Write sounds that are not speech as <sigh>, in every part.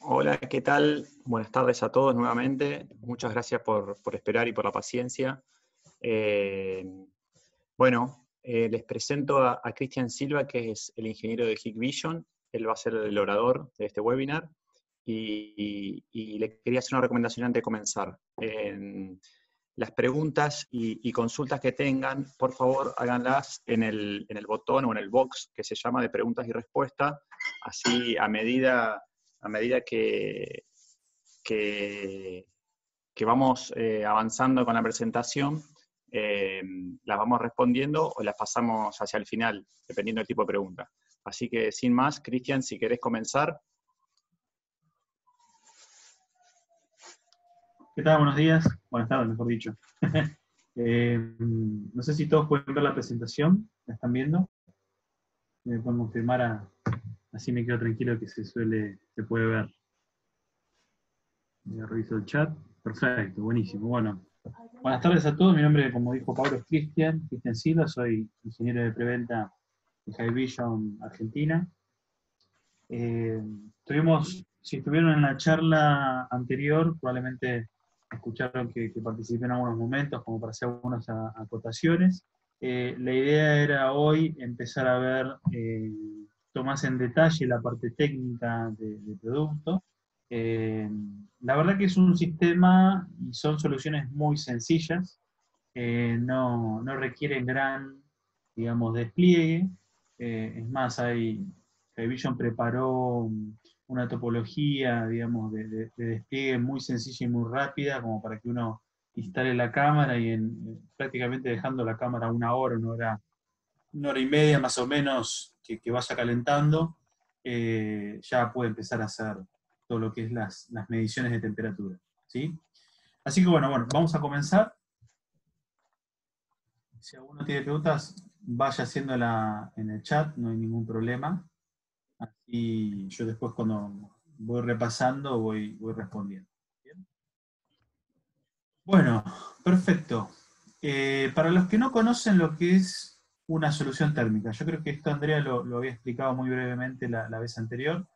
Hola, ¿qué tal? Buenas tardes a todos nuevamente. Muchas gracias por, esperar y por la paciencia. Eh, bueno, eh, les presento a, Cristian Silva, que es el ingeniero de Hikvision. Él va a ser el orador de este webinar. Y, le quería hacer una recomendación antes de comenzar. las preguntas y, consultas que tengan, por favor, háganlas en el, en el botón o en el box que se llama de preguntas y respuestas. Así, a medida a medida que, que, vamos eh, avanzando con la presentación, eh, las vamos respondiendo o las pasamos hacia el final, dependiendo del tipo de pregunta. Así que sin más, Cristian, si querés comenzar. ¿Qué tal? Buenos días. Buenas tardes, mejor dicho. <laughs> Eh, no sé si todos pueden ver la presentación. ¿La están viendo? ¿Me pueden confirmar a, Así me quedo tranquilo que se suele, se puede ver. Reviso el chat. Perfecto, buenísimo. Bueno, buenas tardes a todos. Mi nombre, como dijo Pablo, es Cristian, Cristian Silva. Soy ingeniero de preventa de High Vision Argentina. Eh, tuvimos, si estuvieron en la charla anterior, probablemente escucharon que, participé en algunos momentos como para hacer algunas acotaciones. Eh, la idea era hoy empezar a ver eh, más en detalle la parte técnica del de producto. Eh, la verdad que es un sistema y son soluciones muy sencillas, no, no, requieren gran, digamos, despliegue. Eh, es más, hay, Vision preparó una topología, digamos, de, despliegue muy sencilla y muy rápida, como para que uno instale la cámara y en, prácticamente dejando la cámara una hora, una hora, una hora y media más o menos, que, vaya calentando, eh, ya puede empezar a hacer todo lo que es las, mediciones de temperatura. ¿sí? Así que bueno, bueno, vamos a comenzar. Si alguno tiene preguntas, vaya haciéndola en el chat, no hay ningún problema. Así yo después cuando voy repasando voy, voy respondiendo. Bueno, perfecto. Eh, para los que no conocen lo que es una solución térmica. Yo creo que esto Andrea lo, había explicado muy brevemente la, vez anterior.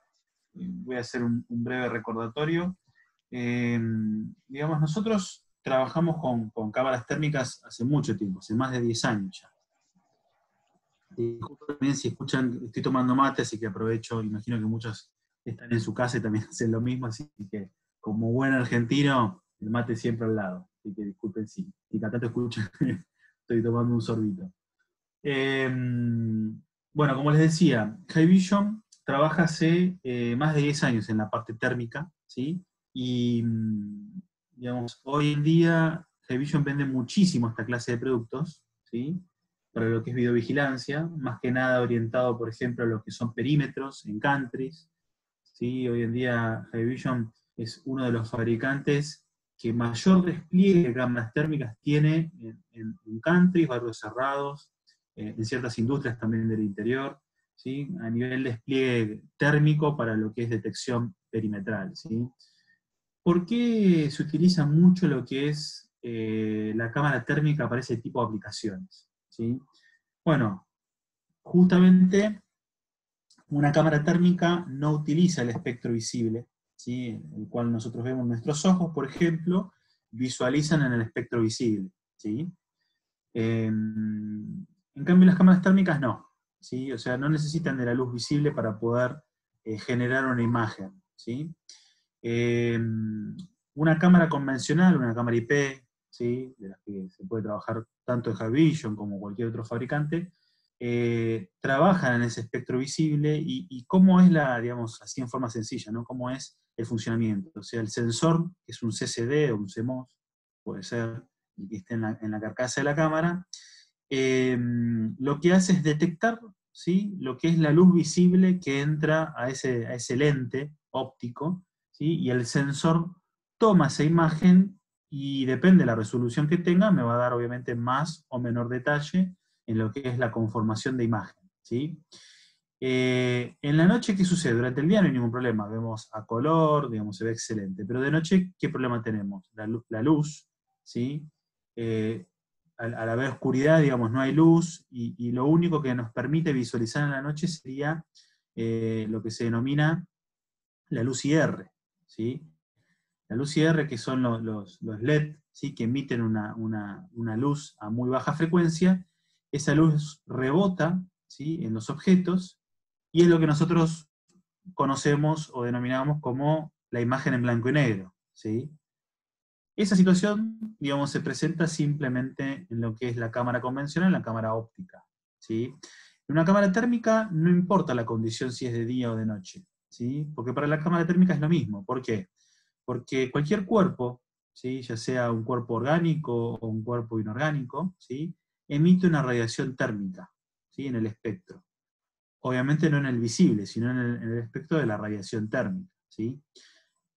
Voy a hacer un, breve recordatorio. Em, digamos, nosotros trabajamos con, cámaras térmicas hace mucho tiempo, hace más de 10 años ya. Y también si escuchan, estoy tomando mate, así que aprovecho, imagino que muchos están en su casa y también <laughs> hacen lo mismo, así que como buen argentino, el mate siempre al lado. Así que disculpen si, si tanto escuchan, estoy tomando un sorbito. Em, bueno, como les decía, Vision trabaja hace eh, más de 10 años en la parte térmica, ¿sí? Y, mm, digamos, hoy en día Vision vende muchísimo esta clase de productos, ¿sí? Para lo que es videovigilancia, más que nada orientado, por ejemplo, a lo que son perímetros en countries, ¿sí? Hoy en día Vision es uno de los fabricantes que mayor despliegue de cámaras térmicas tiene en, en countries, barrios cerrados, eh, ciertas industrias también del interior, ¿sí? a nivel despliegue térmico para lo que es detección perimetral. ¿sí? ¿Por qué se utiliza mucho lo que es eh, la cámara térmica para ese tipo de aplicaciones? ¿sí? Bueno, justamente una cámara térmica no utiliza el espectro visible, ¿sí? el cual nosotros vemos nuestros ojos, por ejemplo, visualizan en el espectro visible. ¿sí? Em, en cambio, las cámaras térmicas no. ¿sí? O sea, no necesitan de la luz visible para poder eh, generar una imagen. ¿sí? Em, una cámara convencional, una cámara IP, ¿sí? de las que se puede trabajar tanto en Javision como cualquier otro fabricante, eh, trabajan en ese espectro visible y, cómo es la, digamos, así en forma sencilla, ¿no? Cómo es el funcionamiento. O sea, el sensor, que es un CCD o un CMOS, puede ser, y que esté en la, en la carcasa de la cámara, Em, lo que hace es detectar ¿sí? lo que es la luz visible que entra a ese, a ese lente óptico, ¿sí? y el sensor toma esa imagen y depende de la resolución que tenga, me va a dar obviamente más o menor detalle en lo que es la conformación de imagen. ¿sí? Eh, en la noche, ¿qué sucede? Durante el día no hay ningún problema, vemos a color, digamos, se ve excelente, pero de noche, ¿qué problema tenemos? La, luz, ¿sí? Eh, al, haber oscuridad, digamos, no hay luz, y, lo único que nos permite visualizar en la noche sería eh, lo que se denomina la luz IR, ¿sí? La luz IR, que son los, LED, ¿sí? que emiten una, luz a muy baja frecuencia, esa luz rebota ¿sí? en los objetos y es lo que nosotros conocemos o denominamos como la imagen en blanco y negro. ¿sí? Esa situación, digamos, se presenta simplemente en lo que es la cámara convencional, la cámara óptica. ¿sí? En una cámara térmica no importa la condición si es de día o de noche, ¿sí? porque para la cámara térmica es lo mismo. ¿Por qué? Porque cualquier cuerpo, ¿sí? ya sea un cuerpo orgánico o un cuerpo inorgánico, ¿sí? emite una radiación térmica ¿sí? en el espectro. Obviamente no en el visible, sino en el, espectro de la radiación térmica. ¿sí?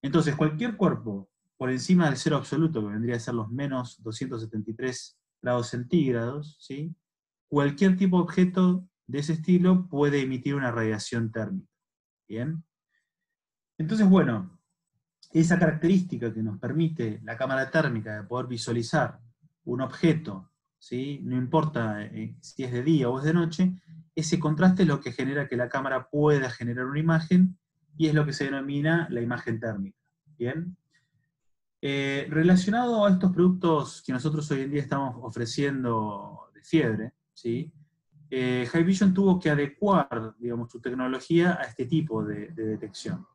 Entonces, cualquier cuerpo por encima del cero absoluto, que vendría a ser los menos 273 grados centígrados, ¿sí? cualquier tipo de objeto de ese estilo puede emitir una radiación térmica. ¿Bien? Entonces, bueno, esa característica que nos permite la cámara térmica de poder visualizar un objeto, ¿sí? no importa eh, si es de día o es de noche, ese contraste es lo que genera que la cámara pueda generar una imagen y es lo que se denomina la imagen térmica. ¿Bien? Eh, relacionado a estos productos que nosotros hoy en día estamos ofreciendo de fiebre, ¿sí? Eh, Hikvision tuvo que adecuar digamos, su tecnología a este tipo de, detección.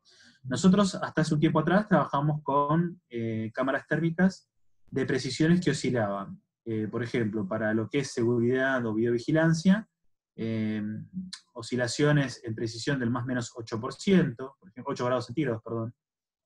Nosotros hasta hace un tiempo atrás trabajamos con eh, cámaras térmicas de precisiones que oscilaban. Eh, por ejemplo, para lo que es seguridad o videovigilancia, oscilaciones en precisión del más menos 8%, por ejemplo, 8 grados centígrados, perdón,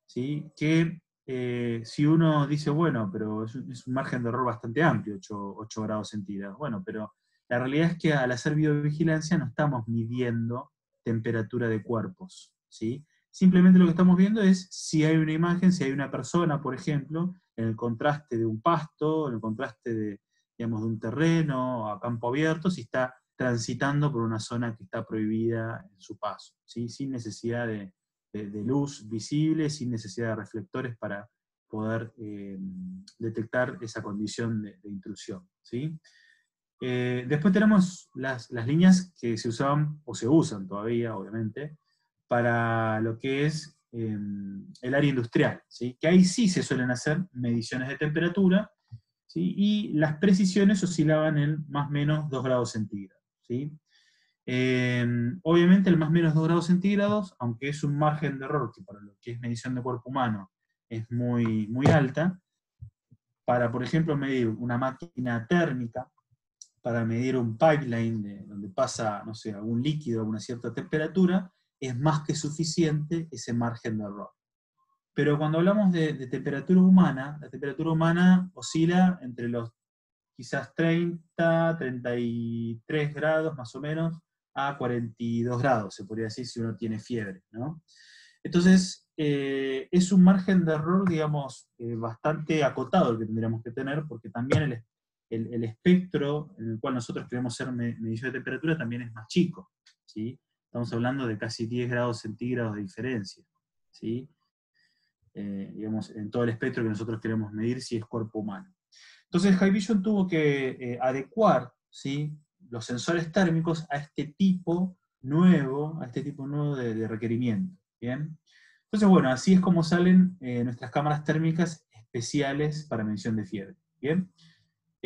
¿sí? que si uno dice, bueno, pero es un, margen de error bastante amplio, 8, 8 grados centígrados, bueno, pero la realidad es que al hacer videovigilancia no estamos midiendo temperatura de cuerpos, ¿sí? Simplemente lo que estamos viendo es si hay una imagen, si hay una persona, por ejemplo, en el contraste de un pasto, en el contraste de, digamos, de un terreno a campo abierto, si está transitando por una zona que está prohibida en su paso, ¿sí? sin necesidad de, luz visible, sin necesidad de reflectores para poder eh, detectar esa condición de, de intrusión. ¿sí? Eh, después tenemos las, líneas que se usaban, o se usan todavía, obviamente, para lo que es em, el área industrial, ¿sí? que ahí sí se suelen hacer mediciones de temperatura, ¿sí? y las precisiones oscilaban en más o menos 2 grados centígrados. ¿sí? Em, obviamente el más menos 2 grados centígrados, aunque es un margen de error que para lo que es medición de cuerpo humano es muy, muy alta, para, por ejemplo, medir una máquina térmica, para medir un pipeline donde pasa, no sé, algún líquido a una cierta temperatura, es más que suficiente ese margen de error. Pero cuando hablamos de, temperatura humana, la temperatura humana oscila entre los quizás 30, 33 grados más o menos, a 42 grados, se podría decir si uno tiene fiebre. ¿no? Entonces, eh, es un margen de error, digamos, eh, bastante acotado el que tendríamos que tener, porque también el, el, espectro en el cual nosotros queremos hacer medición de temperatura también es más chico. ¿sí? Estamos hablando de casi 10 grados centígrados de diferencia. ¿sí? Eh, digamos, en todo el espectro que nosotros queremos medir si es cuerpo humano. Entonces Hikvision tuvo que adecuar ¿sí? Los sensores térmicos a este tipo nuevo, a este tipo nuevo de, requerimiento. ¿bien? Entonces, bueno, así es como salen eh, nuestras cámaras térmicas especiales para medición de fiebre. ¿bien?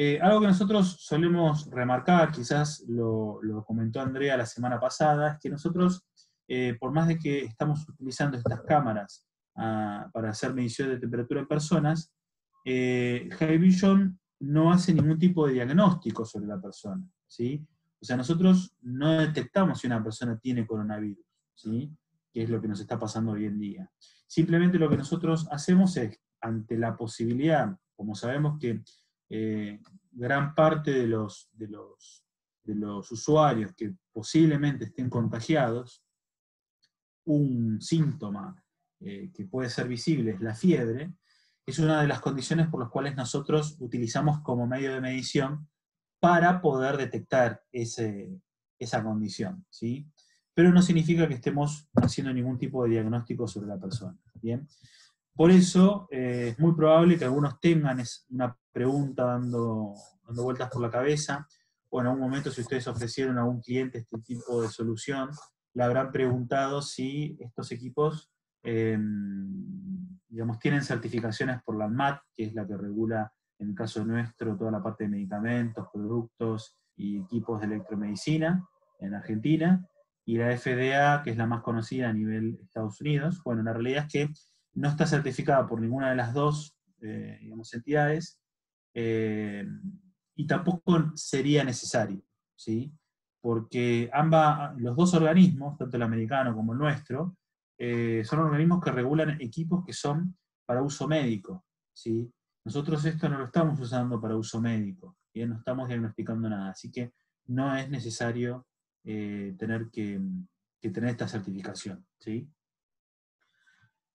Eh, algo que nosotros solemos remarcar, quizás lo, comentó Andrea la semana pasada, es que nosotros, eh, por más de que estamos utilizando estas cámaras ah, para hacer medición de temperatura en personas, eh, Vision no hace ningún tipo de diagnóstico sobre la persona. ¿Sí? O sea, nosotros no detectamos si una persona tiene coronavirus, ¿sí? que es lo que nos está pasando hoy en día. Simplemente lo que nosotros hacemos es, ante la posibilidad, como sabemos que eh, gran parte de los, de, los, de los usuarios que posiblemente estén contagiados, un síntoma eh, que puede ser visible es la fiebre, es una de las condiciones por las cuales nosotros utilizamos como medio de medición para poder detectar ese, esa condición. ¿sí? Pero no significa que estemos haciendo ningún tipo de diagnóstico sobre la persona. ¿bien? Por eso eh, es muy probable que algunos tengan una pregunta dando, dando vueltas por la cabeza, o en algún momento si ustedes ofrecieron a un cliente este tipo de solución, le habrán preguntado si estos equipos em, digamos, tienen certificaciones por la ANMAT, que es la que regula, en el caso nuestro, toda la parte de medicamentos, productos y equipos de electromedicina en Argentina, y la FDA, que es la más conocida a nivel Estados Unidos. Bueno, la realidad es que no está certificada por ninguna de las dos eh, digamos, entidades, eh, y tampoco sería necesario, ¿sí? porque ambas, los dos organismos, tanto el americano como el nuestro, eh, son organismos que regulan equipos que son para uso médico. ¿sí? Nosotros esto no lo estamos usando para uso médico, y no estamos diagnosticando nada, así que no es necesario tener que, que, tener esta certificación. ¿sí?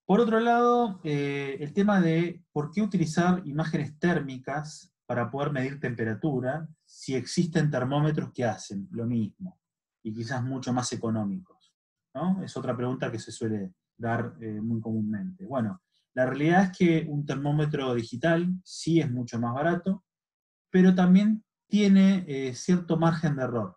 Por otro lado, eh, el tema de por qué utilizar imágenes térmicas para poder medir temperatura si existen termómetros que hacen lo mismo y quizás mucho más económicos. ¿no? Es otra pregunta que se suele dar eh, muy comúnmente. Bueno, la realidad es que un termómetro digital sí es mucho más barato, pero también tiene eh, cierto margen de error.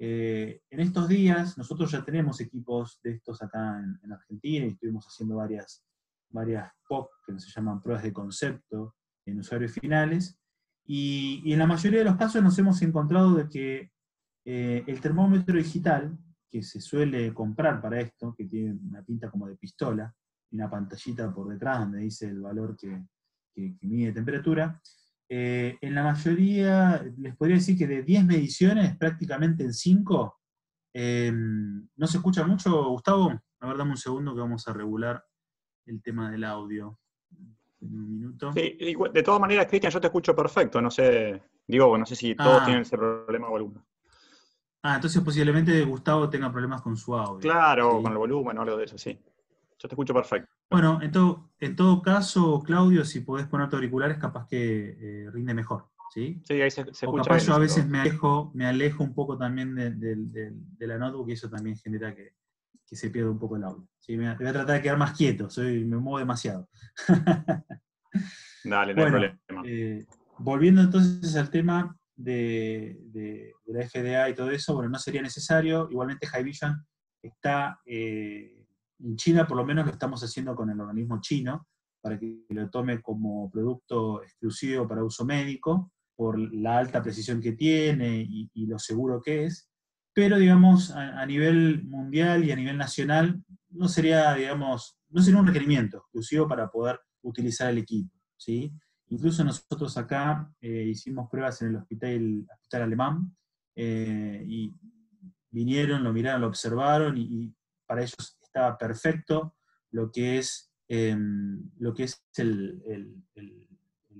Eh, en estos días, nosotros ya tenemos equipos de estos acá en, Argentina y estuvimos haciendo varias, varias POC, que se llaman pruebas de concepto en usuarios finales, y, en la mayoría de los casos nos hemos encontrado de que eh, el termómetro digital, que se suele comprar para esto, que tiene una pinta como de pistola, y una pantallita por detrás donde dice el valor que, que mide temperatura, eh, en la mayoría, les podría decir que de 10 mediciones, prácticamente en 5, eh, no se escucha mucho, Gustavo. A ver, dame un segundo que vamos a regular el tema del audio. un minuto. Sí, de todas maneras, Cristian, yo te escucho perfecto. No sé, digo, no sé si todos ah. tienen ese problema o alguno. Ah, entonces posiblemente Gustavo tenga problemas con su audio. Claro, con el volumen o algo de eso, sí. Yo te escucho perfecto. Bueno, en todo, en todo caso, Claudio, si podés ponerte auriculares, capaz que eh, rinde mejor. ¿sí? sí, ahí se, se o Capaz yo a veces me alejo, me alejo un poco también de, la notebook y eso también genera que, se pierda un poco el audio. ¿sí? Me, voy a tratar de quedar más quieto, soy, me muevo demasiado. <laughs> Dale, no hay problema. Eh, volviendo entonces al tema de, la FDA y todo eso, bueno, no sería necesario. Igualmente High Vision está eh, en China por lo menos lo estamos haciendo con el organismo chino, para que lo tome como producto exclusivo para uso médico, por la alta precisión que tiene y, lo seguro que es. Pero, digamos, a, nivel mundial y a nivel nacional, no sería, digamos, no sería un requerimiento exclusivo para poder utilizar el equipo. ¿sí? Incluso nosotros acá eh, hicimos pruebas en el hospital, hospital alemán eh, y vinieron, lo miraron, lo observaron y para ellos perfecto lo que es, em, lo que es el,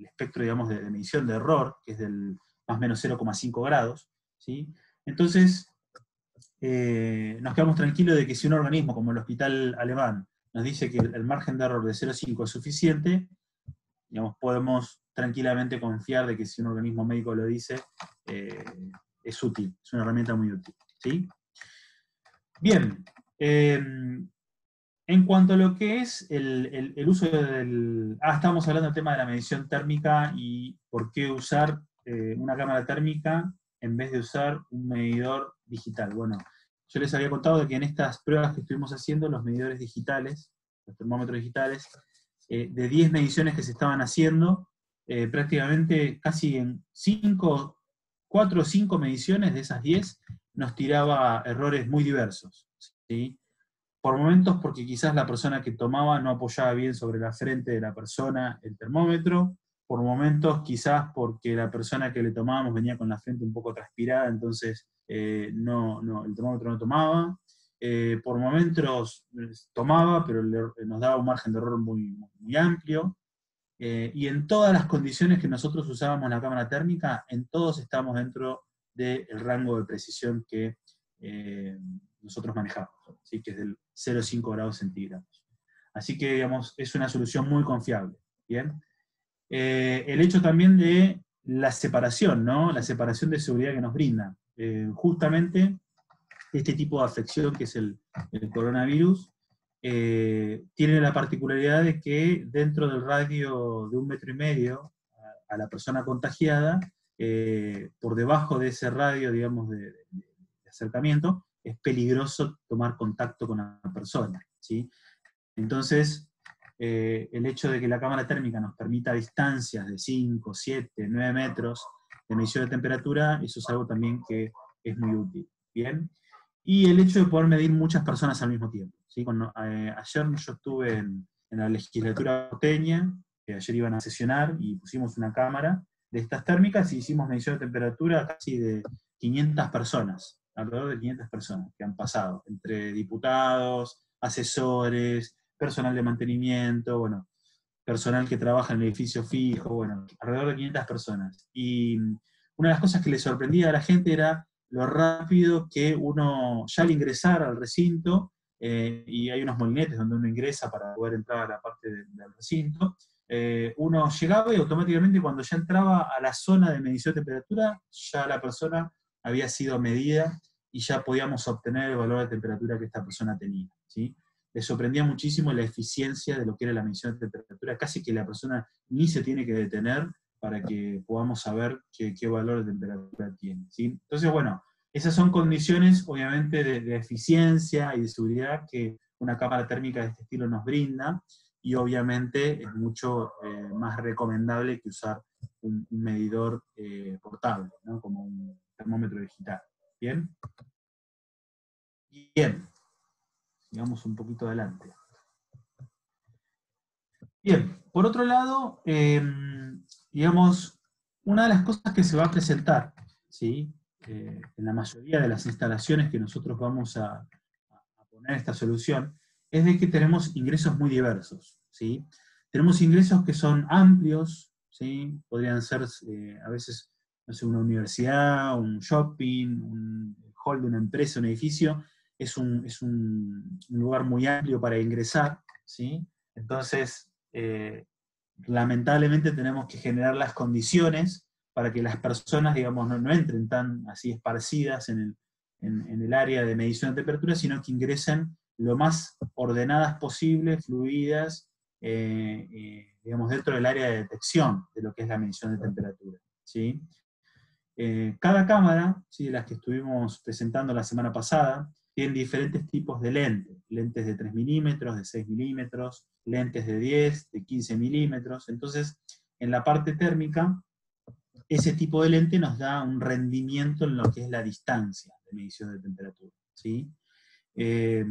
espectro digamos, de, medición de error, que es del más o menos 0,5 grados. ¿sí? Entonces, eh, nos quedamos tranquilos de que si un organismo como el hospital alemán nos dice que el, margen de error de 0,5 es suficiente, digamos, podemos tranquilamente confiar de que si un organismo médico lo dice, eh, es útil, es una herramienta muy útil. ¿sí? Bien, Em, en cuanto a lo que es el, uso del... Ah, estábamos hablando del tema de la medición térmica y por qué usar eh, una cámara térmica en vez de usar un medidor digital. Bueno, yo les había contado de que en estas pruebas que estuvimos haciendo, los medidores digitales, los termómetros digitales, eh, de 10 mediciones que se estaban haciendo, eh, prácticamente casi en 5, 4 o 5 mediciones de esas 10 nos tiraba errores muy diversos. Por momentos porque quizás la persona que tomaba no apoyaba bien sobre la frente de la persona el termómetro, por momentos quizás porque la persona que le tomábamos venía con la frente un poco transpirada, entonces eh, no, el termómetro no tomaba. Eh, por momentos eh, tomaba, pero nos daba un margen de error muy, muy amplio. y en todas las condiciones que nosotros usábamos la cámara térmica, en todos estamos dentro del rango de precisión que nosotros manejamos, ¿sí? que es del 0,5 grados centígrados. Así que, digamos, es una solución muy confiable. ¿bien? Eh, el hecho también de la separación, ¿no? La separación de seguridad que nos brinda. Eh, justamente, este tipo de afección que es el, coronavirus, eh, tiene la particularidad de que dentro del radio de un metro y medio a, la persona contagiada, por debajo de ese radio, digamos, de acercamiento, es peligroso tomar contacto con una persona. ¿sí? Entonces, eh, el hecho de que la cámara térmica nos permita distancias de 5, 7, 9 metros de medición de temperatura, eso es algo también que es muy útil. Bien. Y el hecho de poder medir muchas personas al mismo tiempo. ¿sí? Eh, ayer yo estuve en, la legislatura porteña, que ayer iban a sesionar y pusimos una cámara de estas térmicas y hicimos medición de temperatura casi de 500 personas, alrededor de 500 personas que han pasado, entre diputados, asesores, personal de mantenimiento, bueno, personal que trabaja en el edificio fijo, bueno, alrededor de 500 personas. Y una de las cosas que le sorprendía a la gente era lo rápido que uno, ya al ingresar al recinto, eh, y hay unos molinetes donde uno ingresa para poder entrar a la parte del recinto, eh, uno llegaba y automáticamente cuando ya entraba a la zona de medición de temperatura, ya la persona había sido medida y ya podíamos obtener el valor de temperatura que esta persona tenía. ¿sí? Le sorprendía muchísimo la eficiencia de lo que era la medición de temperatura, casi que la persona ni se tiene que detener para que podamos saber qué, valor de temperatura tiene. ¿sí? Entonces, bueno, esas son condiciones, obviamente, de, eficiencia y de seguridad que una cámara térmica de este estilo nos brinda, y obviamente es mucho eh, más recomendable que usar un, medidor eh, portable, como un termómetro digital. ¿Bien? Bien. Sigamos un poquito adelante. Bien, por otro lado, em, digamos, una de las cosas que se va a presentar, ¿sí? En la mayoría de las instalaciones que nosotros vamos a, poner esta solución, es de que tenemos ingresos muy diversos. ¿sí? Tenemos ingresos que son amplios, ¿sí? podrían ser eh, a veces no una universidad, un shopping, un hall de una empresa, un edificio, es un, es un lugar muy amplio para ingresar, ¿sí? Entonces, eh, lamentablemente tenemos que generar las condiciones para que las personas, digamos, no, entren tan así esparcidas en el, área de medición de temperatura, sino que ingresen lo más ordenadas posible, fluidas, eh, eh, digamos, dentro del área de detección de lo que es la medición de temperatura. ¿sí? Eh, cada cámara, ¿sí? las que estuvimos presentando la semana pasada, tiene diferentes tipos de lentes, lentes de 3 milímetros, de 6 milímetros, lentes de 10, de 15 milímetros. Entonces, en la parte térmica, ese tipo de lente nos da un rendimiento en lo que es la distancia de medición de temperatura. ¿sí? Eh,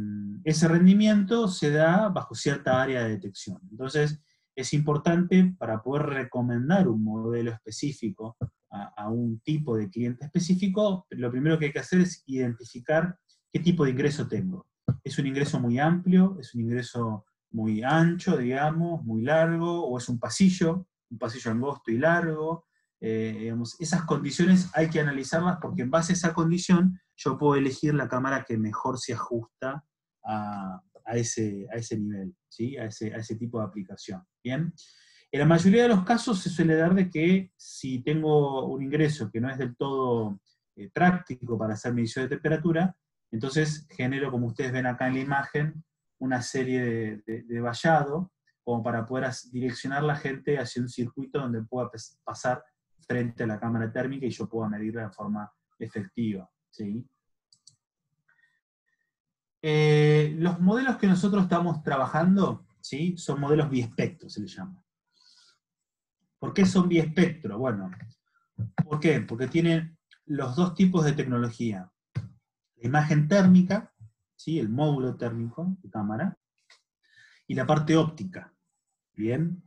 ese rendimiento se da bajo cierta área de detección. Entonces, es importante para poder recomendar un modelo específico a, a, un tipo de cliente específico, lo primero que hay que hacer es identificar qué tipo de ingreso tengo. ¿Es un ingreso muy amplio? ¿Es un ingreso muy ancho, digamos, muy largo? ¿O es un pasillo? ¿Un pasillo angosto y largo? Eh, esas condiciones hay que analizarlas porque en base a esa condición yo puedo elegir la cámara que mejor se ajusta a, ese, a ese, nivel, ¿sí? a, ese, a ese tipo de aplicación. ¿Bien? En la mayoría de los casos se suele dar de que si tengo un ingreso que no es del todo eh, práctico para hacer medición de temperatura, entonces genero, como ustedes ven acá en la imagen, una serie de, vallado como para poder direccionar la gente hacia un circuito donde pueda pasar frente a la cámara térmica y yo pueda medirla de forma efectiva. ¿sí? Eh, los modelos que nosotros estamos trabajando ¿sí? son modelos biespectro, se les llama. ¿Por qué son biespectro? Bueno, ¿por qué? Porque tienen los dos tipos de tecnología. La imagen térmica, ¿sí? el módulo térmico de cámara, y la parte óptica. Bien,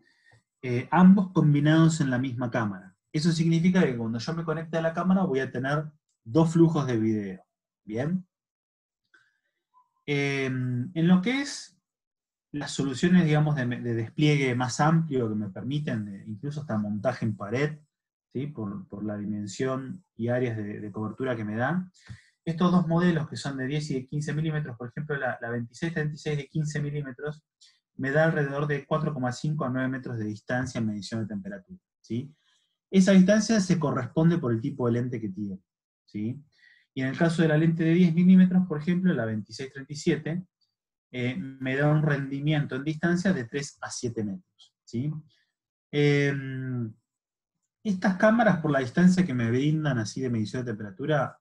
eh, ambos combinados en la misma cámara. Eso significa que cuando yo me conecte a la cámara voy a tener dos flujos de video. ¿Bien? Em, en lo que es las soluciones, digamos, de, despliegue más amplio que me permiten, incluso hasta montaje en pared, ¿sí? por, la dimensión y áreas de, cobertura que me dan, estos dos modelos que son de 10 y de 15 milímetros, por ejemplo, la, la 2636 de 15 milímetros, me da alrededor de 4,5 a 9 metros de distancia en medición de temperatura. ¿sí? Esa distancia se corresponde por el tipo de lente que tiene. ¿sí? Y en el caso de la lente de 10 milímetros, por ejemplo, la 2637, eh, me da un rendimiento en distancia de 3 a 7 metros. ¿sí? Em, estas cámaras, por la distancia que me brindan así de medición de temperatura,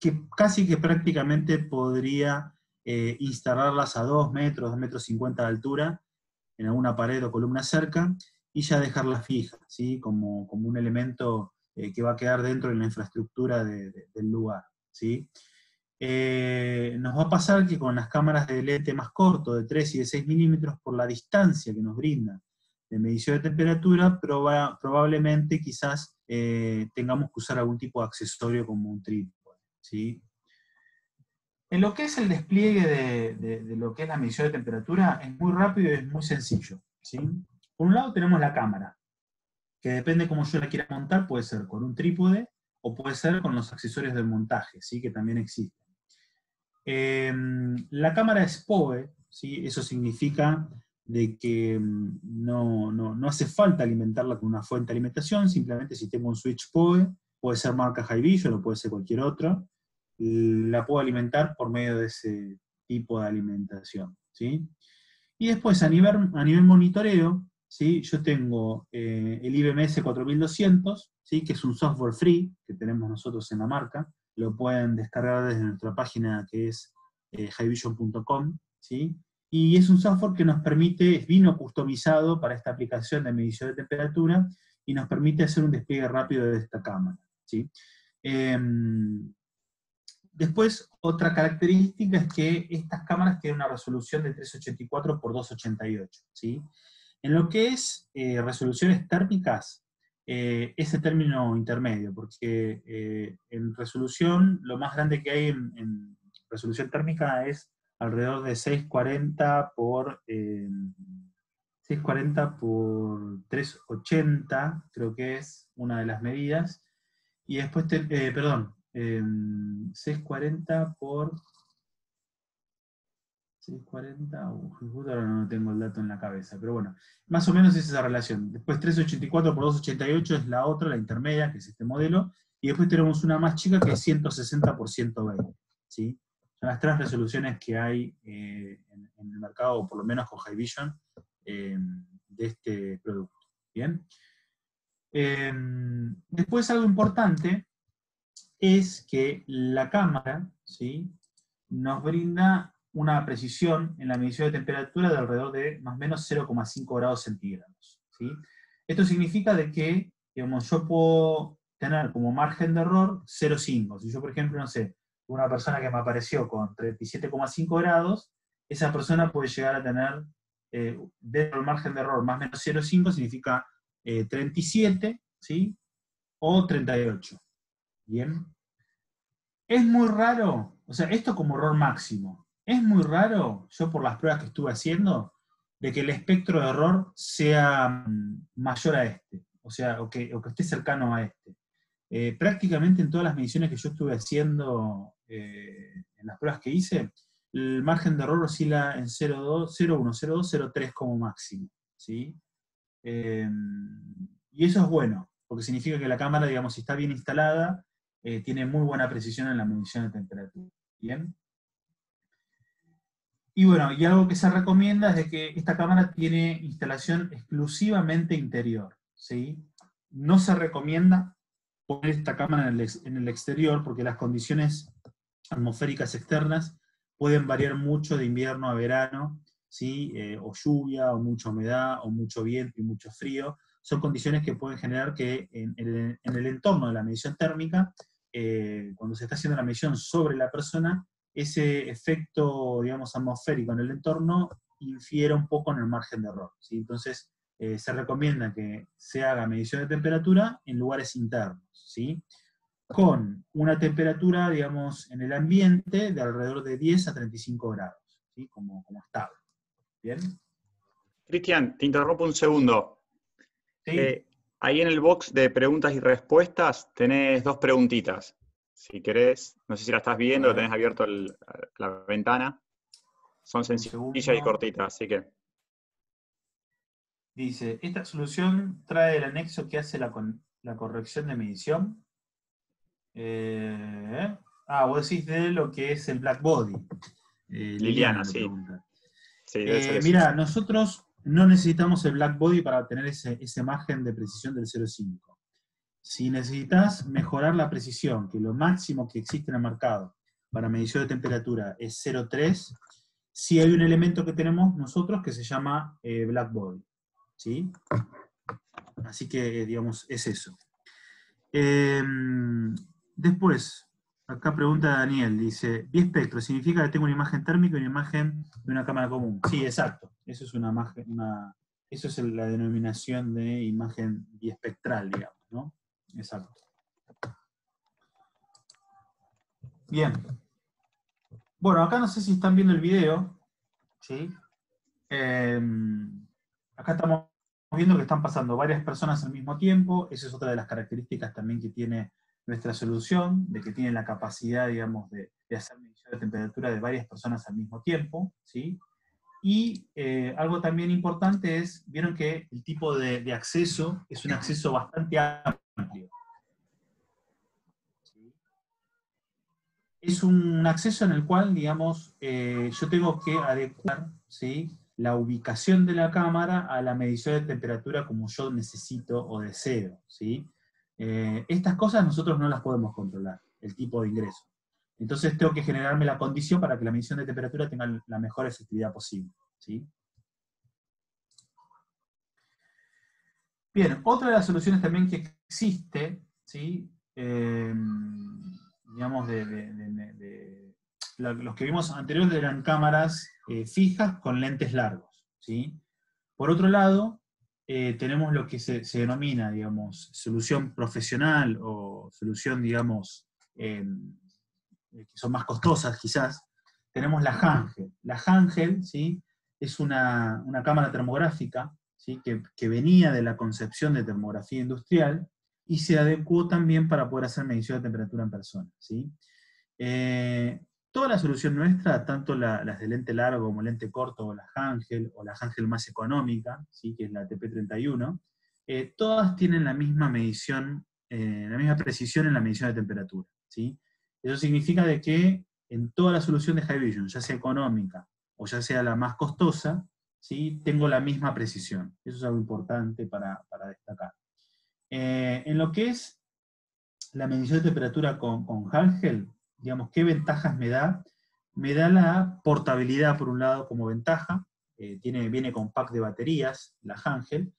que casi que prácticamente podría eh, instalarlas a 2 metros, 2 metros 50 de altura, en alguna pared o columna cerca, y ya dejarlas fijas, ¿sí? como, como un elemento eh, que va a quedar dentro de la infraestructura del lugar. ¿sí? Eh, nos va a pasar que con las cámaras de lente más corto, de 3 y de 6 milímetros, por la distancia que nos brinda de medición de temperatura, probablemente quizás eh, tengamos que usar algún tipo de accesorio como un trípode. ¿sí? En lo que es el despliegue de, lo que es la medición de temperatura, es muy rápido y es muy sencillo. ¿sí? Por un lado tenemos la cámara, que depende cómo yo la quiera montar, puede ser con un trípode o puede ser con los accesorios del montaje, ¿sí? que también existen. Em, la cámara es POE, ¿sí? eso significa de que mm, no, no, hace falta alimentarla con una fuente de alimentación, simplemente si tengo un switch POE, puede ser marca Hivision o puede ser cualquier otro, la puedo alimentar por medio de ese tipo de alimentación. ¿sí? Y después a nivel, a nivel monitoreo, ¿sí? yo tengo eh, el IBMS 4200, ¿sí? que es un software free que tenemos nosotros en la marca, lo pueden descargar desde nuestra página que es eh, highvision.com, ¿sí? y es un software que nos permite, vino customizado para esta aplicación de medición de temperatura, y nos permite hacer un despliegue rápido de esta cámara. ¿sí? Em, Después, otra característica es que estas cámaras tienen una resolución de 384 x 288. ¿sí? En lo que es eh, resoluciones térmicas, eh, ese término intermedio, porque eh, en resolución, lo más grande que hay en, resolución térmica es alrededor de 640 por 640 por 380, creo que es una de las medidas. Y después, perdón, 640 em, por 640, justo ahora no tengo el dato en la cabeza, pero bueno, más o menos es esa relación. Después 384 por 288 es la otra, la intermedia, que es este modelo, y después tenemos una más chica que es 160 por 120. ¿sí? Son las tres resoluciones que hay eh, en, el mercado, o por lo menos con Hikvision, eh, de este producto. ¿Bien? Em, después algo importante es que la cámara ¿sí? nos brinda una precisión en la medición de temperatura de alrededor de más o menos 0,5 grados centígrados. ¿sí? Esto significa de que digamos, yo puedo tener como margen de error 0,5. Si yo, por ejemplo, no sé, una persona que me apareció con 37,5 grados, esa persona puede llegar a tener, eh, dentro del margen de error más o menos 0,5 significa 37, eh, ¿sí? O 38. Bien. Es muy raro, o sea, esto como error máximo, es muy raro, yo por las pruebas que estuve haciendo, de que el espectro de error sea mm, mayor a este, o sea, o que, esté cercano a este. Eh, prácticamente en todas las mediciones que yo estuve haciendo, eh, en las pruebas que hice, el margen de error oscila en 0,1, 0,2, 0,3 como máximo. ¿sí? Eh, y eso es bueno, porque significa que la cámara, digamos, si está bien instalada, eh, tiene muy buena precisión en la medición de temperatura. ¿Bien? Y bueno, y algo que se recomienda es que esta cámara tiene instalación exclusivamente interior. ¿sí? No se recomienda poner esta cámara en el, exterior porque las condiciones atmosféricas externas pueden variar mucho de invierno a verano, ¿sí? Eh, o lluvia, o mucha humedad, o mucho viento y mucho frío. Son condiciones que pueden generar que en el entorno de la medición térmica eh, cuando se está haciendo la medición sobre la persona, ese efecto, digamos, atmosférico en el entorno infiere un poco en el margen de error. ¿sí? Entonces, eh, se recomienda que se haga medición de temperatura en lugares internos, ¿sí? con una temperatura, digamos, en el ambiente de alrededor de 10 a 35 grados, ¿sí? como, como estable. ¿Bien? Cristian, te interrumpo un segundo. ¿Sí? Eh, Ahí en el box de preguntas y respuestas tenés dos preguntitas. Si querés, no sé si la estás viendo, tenés abierto la ventana. Son sencillas y cortitas, así que. Dice, ¿esta solución trae el anexo que hace la, corrección de medición? Eh, ah, vos decís de lo que es el black body. Eh, Liliana, sí. Eh, mira, nosotros no necesitamos el black body para tener ese, margen de precisión del 0,5. Si necesitas mejorar la precisión, que lo máximo que existe en el mercado, para medición de temperatura es 0,3, si hay un elemento que tenemos nosotros que se llama eh, black body. ¿sí? Así que, digamos, es eso. Em, después, acá pregunta Daniel, dice, biespectro, ¿significa que tengo una imagen térmica y una imagen de una cámara común? Sí, exacto. Eso es una imagen, eso es la denominación de imagen biespectral, digamos, ¿no? Exacto. Bien. Bueno, acá no sé si están viendo el video, ¿sí? Em, acá estamos viendo que están pasando varias personas al mismo tiempo, esa es otra de las características también que tiene nuestra solución, de que tiene la capacidad, digamos, de, hacer medición de temperatura de varias personas al mismo tiempo, ¿sí? Y eh, algo también importante es, vieron que el tipo de, acceso es un acceso bastante amplio. Es un acceso en el cual, digamos, eh, yo tengo que adecuar, la ubicación de la cámara a la medición de temperatura como yo necesito o deseo. Eh, estas cosas nosotros no las podemos controlar, el tipo de ingreso. Entonces tengo que generarme la condición para que la medición de temperatura tenga la mejor efectividad posible. Bien, otra de las soluciones también que existe, ¿sí? Eh, digamos, de los que vimos anteriormente eran cámaras eh, fijas con lentes largos. ¿sí? Por otro lado, eh, tenemos lo que se, denomina, digamos, solución profesional o solución, digamos, em, que son más costosas quizás. Tenemos la Hangel. La Hangel, ¿sí? Es una, cámara termográfica que, venía de la concepción de termografía industrial y se adecuó también para poder hacer medición de temperatura en persona. ¿sí? Eh, toda la solución nuestra, tanto las de lente largo como lente corto, o la Hangel, o la Hangel más económica, ¿sí? que es la TP31, eh, todas tienen la misma medición, eh, la misma precisión en la medición de temperatura. ¿sí? Eso significa de que en toda la solución de High Vision, ya sea económica o ya sea la más costosa, ¿sí? tengo la misma precisión. Eso es algo importante para, destacar. Eh, en lo que es la medición de temperatura con, con Hangel, digamos, ¿qué ventajas me da? Me da la portabilidad, por un lado, como ventaja, eh, tiene, viene con pack de baterías, la Hangel,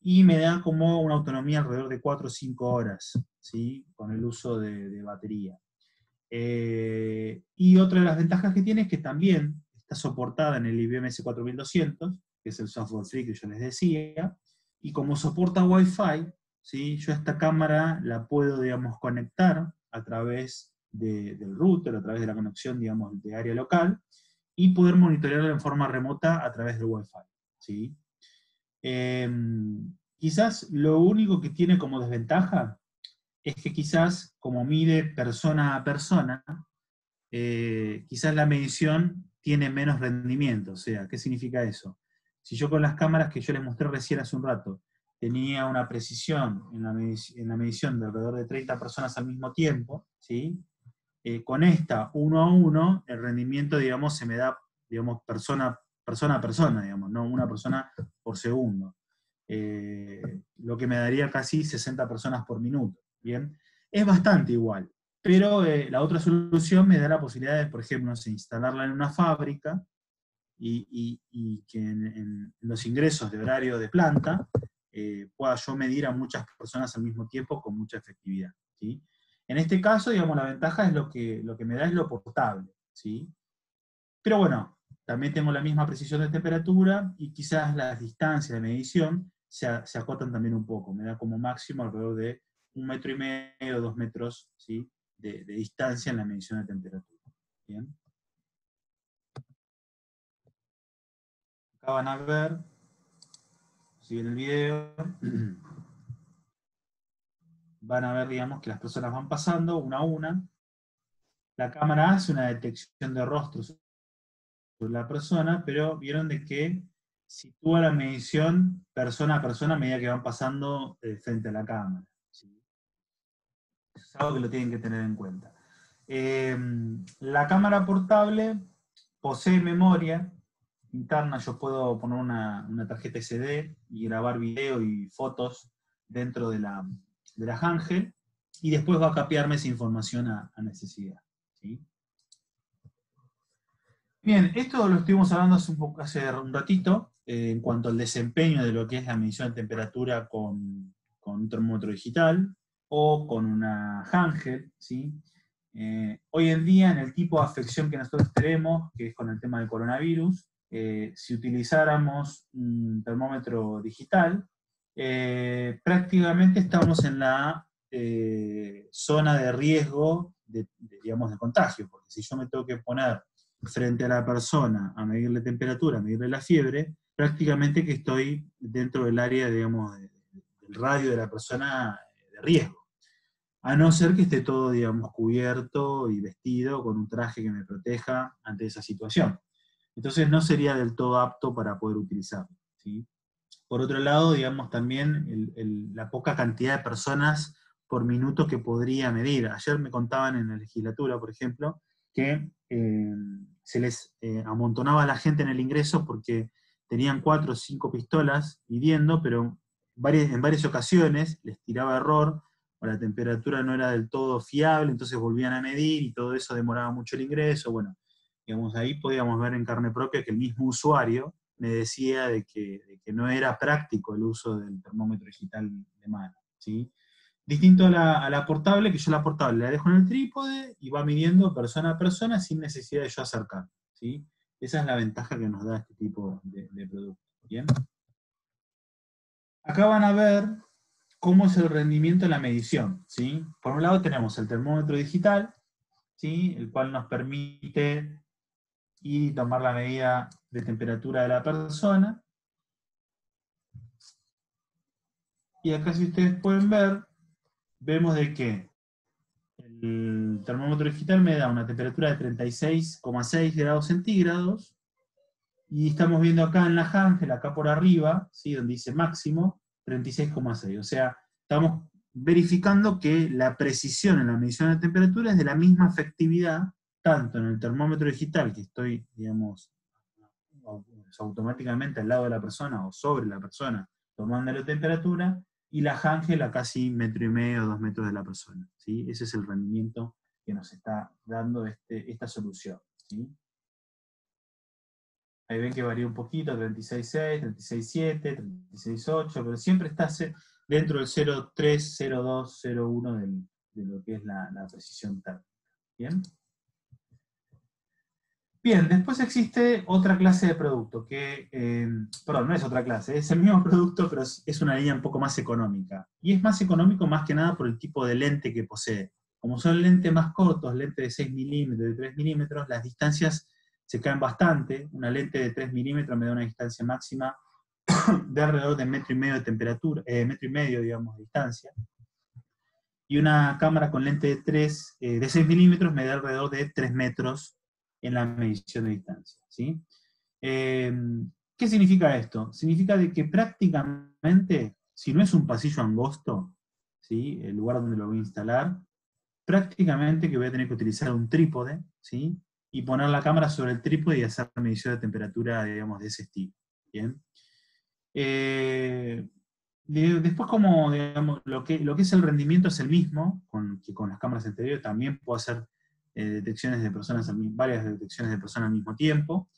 y me da como una autonomía alrededor de 4 o 5 horas, ¿sí? con el uso de, batería. Eh, y otra de las ventajas que tiene es que también está soportada en el IBM S4200, que es el software free que yo les decía, y como soporta Wi-Fi, ¿sí? yo esta cámara la puedo, digamos, conectar a través del router, a través de la conexión, digamos, de área local, y poder monitorearlo en forma remota a través del Wi-Fi. ¿sí? Em, quizás lo único que tiene como desventaja es que quizás, como mide persona a persona, eh, quizás la medición tiene menos rendimiento. O sea, ¿qué significa eso? Si yo con las cámaras que yo les mostré recién hace un rato, tenía una precisión en la, medición de alrededor de 30 personas al mismo tiempo, ¿sí? Eh, con esta uno a uno, el rendimiento, digamos, se me da, digamos, persona, persona a persona, digamos, no una persona por segundo. Eh, lo que me daría casi 60 personas por minuto, ¿bien? Es bastante igual, pero eh, la otra solución me da la posibilidad de, por ejemplo, instalarla en una fábrica y, que en, los ingresos de horario de planta pueda yo medir a muchas personas al mismo tiempo con mucha efectividad. ¿sí? En este caso, digamos, la ventaja es lo que, lo que me da es lo portable, ¿sí? Pero bueno, también tengo la misma precisión de temperatura y quizás las distancias de medición se, acotan también un poco. Me da como máximo alrededor de un metro y medio, dos metros ¿sí? De, distancia en la medición de temperatura. ¿Bien? Acá van a ver, si el video, <clears throat> van a ver, digamos, que las personas van pasando una a una. La cámara hace una detección de rostros sobre la persona, pero vieron de que sitúa la medición persona a persona a medida que van pasando eh, frente a la cámara. Algo que lo tienen que tener en cuenta. Em, la cámara portable posee memoria interna, yo puedo poner una, una tarjeta SD y grabar video y fotos dentro de la, de la Ángel, y después va a capearme esa información a, necesidad. Bien, esto lo estuvimos hablando hace un, hace un ratito, eh, en cuanto al desempeño de lo que es la medición de temperatura con, un termómetro digital o con una Hangel, ¿sí? Eh, hoy en día, en el tipo de afección que nosotros tenemos, que es con el tema del coronavirus, eh, si utilizáramos un termómetro digital, prácticamente estamos en la zona de riesgo de, digamos, de contagio, porque si yo me tengo que poner frente a la persona a medirle temperatura, a medirle la fiebre, prácticamente que estoy dentro del área, digamos, del radio de la persona de riesgo. A no ser que esté todo, digamos, cubierto y vestido con un traje que me proteja ante esa situación. Entonces no sería del todo apto para poder utilizarlo. ¿sí? Por otro lado, digamos, también la poca cantidad de personas por minuto que podría medir. Ayer me contaban en la legislatura, por ejemplo, que eh, se les eh, amontonaba la gente en el ingreso porque tenían cuatro o cinco pistolas midiendo, pero en varias ocasiones les tiraba error, o la temperatura no era del todo fiable, entonces volvían a medir y todo eso demoraba mucho el ingreso. Bueno, digamos, ahí podíamos ver en carne propia que el mismo usuario me decía de que, de que no era práctico el uso del termómetro digital de mano. ¿sí? Distinto a la, portable, que yo la portable la dejo en el trípode y va midiendo persona a persona sin necesidad de yo acercar. ¿sí? Esa es la ventaja que nos da este tipo de, producto. ¿bien? Acá van a ver cómo es el rendimiento de la medición. Por un lado tenemos el termómetro digital, el cual nos permite y tomar la medida de temperatura de la persona. Y acá si ustedes pueden ver, vemos de que el termómetro digital me da una temperatura de 36,6 grados centígrados, y estamos viendo acá en la Hangel, acá por arriba, donde dice máximo, 36,6. O sea, estamos verificando que la precisión en la medición de temperatura es de la misma efectividad, tanto en el termómetro digital, que estoy, digamos, automáticamente al lado de la persona o sobre la persona tomando la temperatura, y la Hangel a casi metro y medio, dos metros de la persona. ¿sí? Ese es el rendimiento que nos está dando este, esta solución. ¿sí? Ahí ven que varía un poquito, 36.6, 36.7, 36.8, pero siempre está dentro del 0.3, 0.2, 0.1 de lo que es la, precisión térmica. ¿Bien? Bien, después existe otra clase de producto, que, eh, perdón, no es otra clase, es el mismo <laughs> producto, pero es una línea un poco más económica. Y es más económico más que nada por el tipo de lente que posee. Como son lentes más cortos, lentes de 6 milímetros, de 3 milímetros, las distancias se caen bastante. Una lente de 3 milímetros me da una distancia máxima <coughs> de alrededor de metro y medio de temperatura, eh, metro y medio, digamos, de distancia. Y una cámara con lente de 3, eh, de 6 milímetros me da alrededor de 3 metros en la medición de distancia. ¿sí? Eh, ¿Qué significa esto? Significa de que prácticamente, si no es un pasillo angosto, ¿sí? el lugar donde lo voy a instalar, prácticamente que voy a tener que utilizar un trípode, ¿sí? Y poner la cámara sobre el trípode y hacer medición de temperatura, digamos, de ese estilo. ¿bien? Eh, después, como digamos, lo, que, lo que es el rendimiento es el mismo, con, que con las cámaras anteriores también puedo hacer eh, detecciones de personas, varias detecciones de personas al mismo tiempo.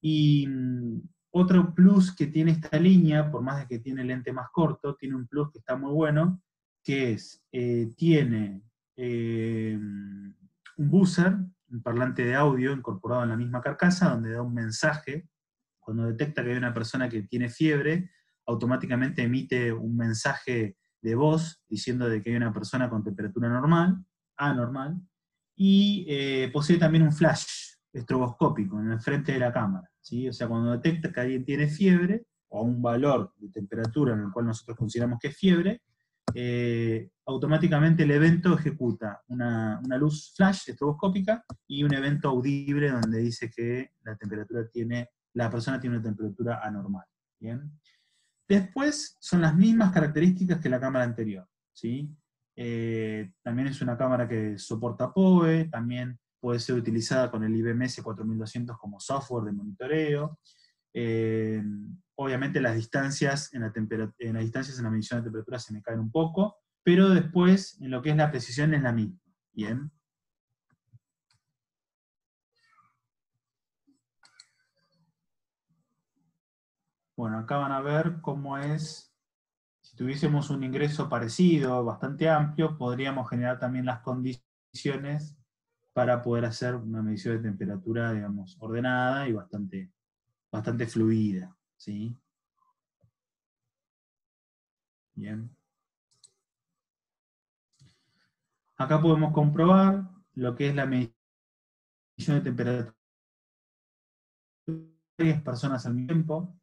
Y mm, otro plus que tiene esta línea, por más de que tiene lente más corto, tiene un plus que está muy bueno, que es, eh, tiene un buzzer, un parlante de audio incorporado en la misma carcasa, donde da un mensaje, cuando detecta que hay una persona que tiene fiebre, automáticamente emite un mensaje de voz diciendo de que hay una persona con temperatura normal, anormal, y eh, posee también un flash estroboscópico en el frente de la cámara. ¿sí? O sea, cuando detecta que alguien tiene fiebre, o un valor de temperatura en el cual nosotros consideramos que es fiebre, eh, automáticamente el evento ejecuta una, luz flash estroboscópica y un evento audible donde dice que la temperatura tiene, la persona tiene una temperatura anormal. ¿bien? Después son las mismas características que la cámara anterior. ¿sí? Eh, también es una cámara que soporta POE, también puede ser utilizada con el IBMS 4200 como software de monitoreo. Eh, obviamente las distancias en, la las distancias en la medición de temperatura se me caen un poco, pero después en lo que es la precisión es la misma. Bien. Bueno, acá van a ver cómo es, si tuviésemos un ingreso parecido, bastante amplio, podríamos generar también las condiciones para poder hacer una medición de temperatura, digamos, ordenada y bastante bastante fluida. ¿sí? Bien. Acá podemos comprobar lo que es la medición de temperatura varias personas al mismo tiempo.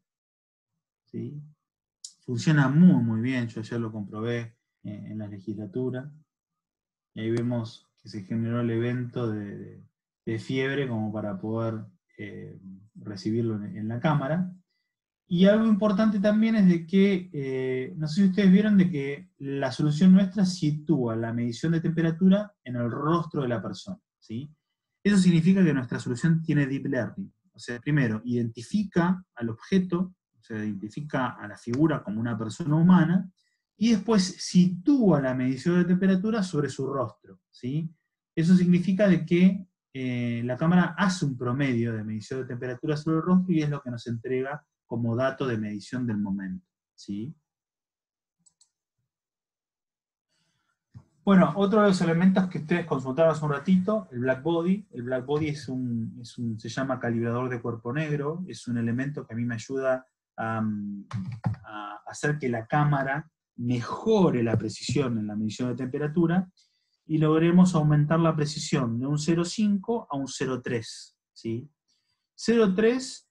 ¿sí? Funciona muy, muy bien, yo ya lo comprobé eh, en la legislatura. Y ahí vemos que se generó el evento de, fiebre como para poder eh, recibirlo en, la cámara. Y algo importante también es de que, eh, no sé si ustedes vieron de que la solución nuestra sitúa la medición de temperatura en el rostro de la persona. ¿sí? Eso significa que nuestra solución tiene deep learning. O sea, primero, identifica al objeto, o sea, identifica a la figura como una persona humana, y después sitúa la medición de temperatura sobre su rostro. ¿sí? Eso significa de que eh, la cámara hace un promedio de medición de temperatura sobre el rostro y es lo que nos entrega como dato de medición del momento. ¿sí? Bueno, otro de los elementos que ustedes consultaron hace un ratito, el black body. El black body es un, se llama calibrador de cuerpo negro, es un elemento que a mí me ayuda a, hacer que la cámara mejore la precisión en la medición de temperatura y logremos aumentar la precisión de un 0,5 a un 0,3. ¿sí? 0,3,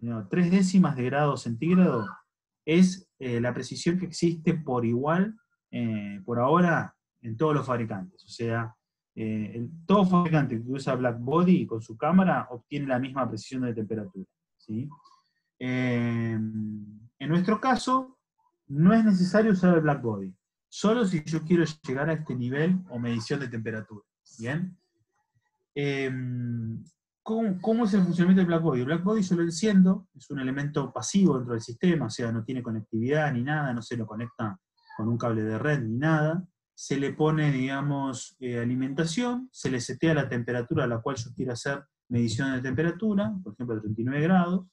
no, 3 décimas de grado centígrado, es eh, la precisión que existe por igual, eh, por ahora, en todos los fabricantes. O sea, eh, todo fabricante que usa Black Body con su cámara obtiene la misma precisión de temperatura. ¿sí? En nuestro caso, no es necesario usar el Black Body, solo si yo quiero llegar a este nivel o medición de temperatura. ¿Bien? Eh, ¿cómo, es el funcionamiento del Black Body? El Black Body, solo siendo, es un elemento pasivo dentro del sistema, o sea, no tiene conectividad ni nada, no se lo conecta con un cable de red ni nada se le pone, digamos, eh, alimentación, se le setea la temperatura a la cual yo quiero hacer medición de temperatura, por ejemplo, a 39 grados,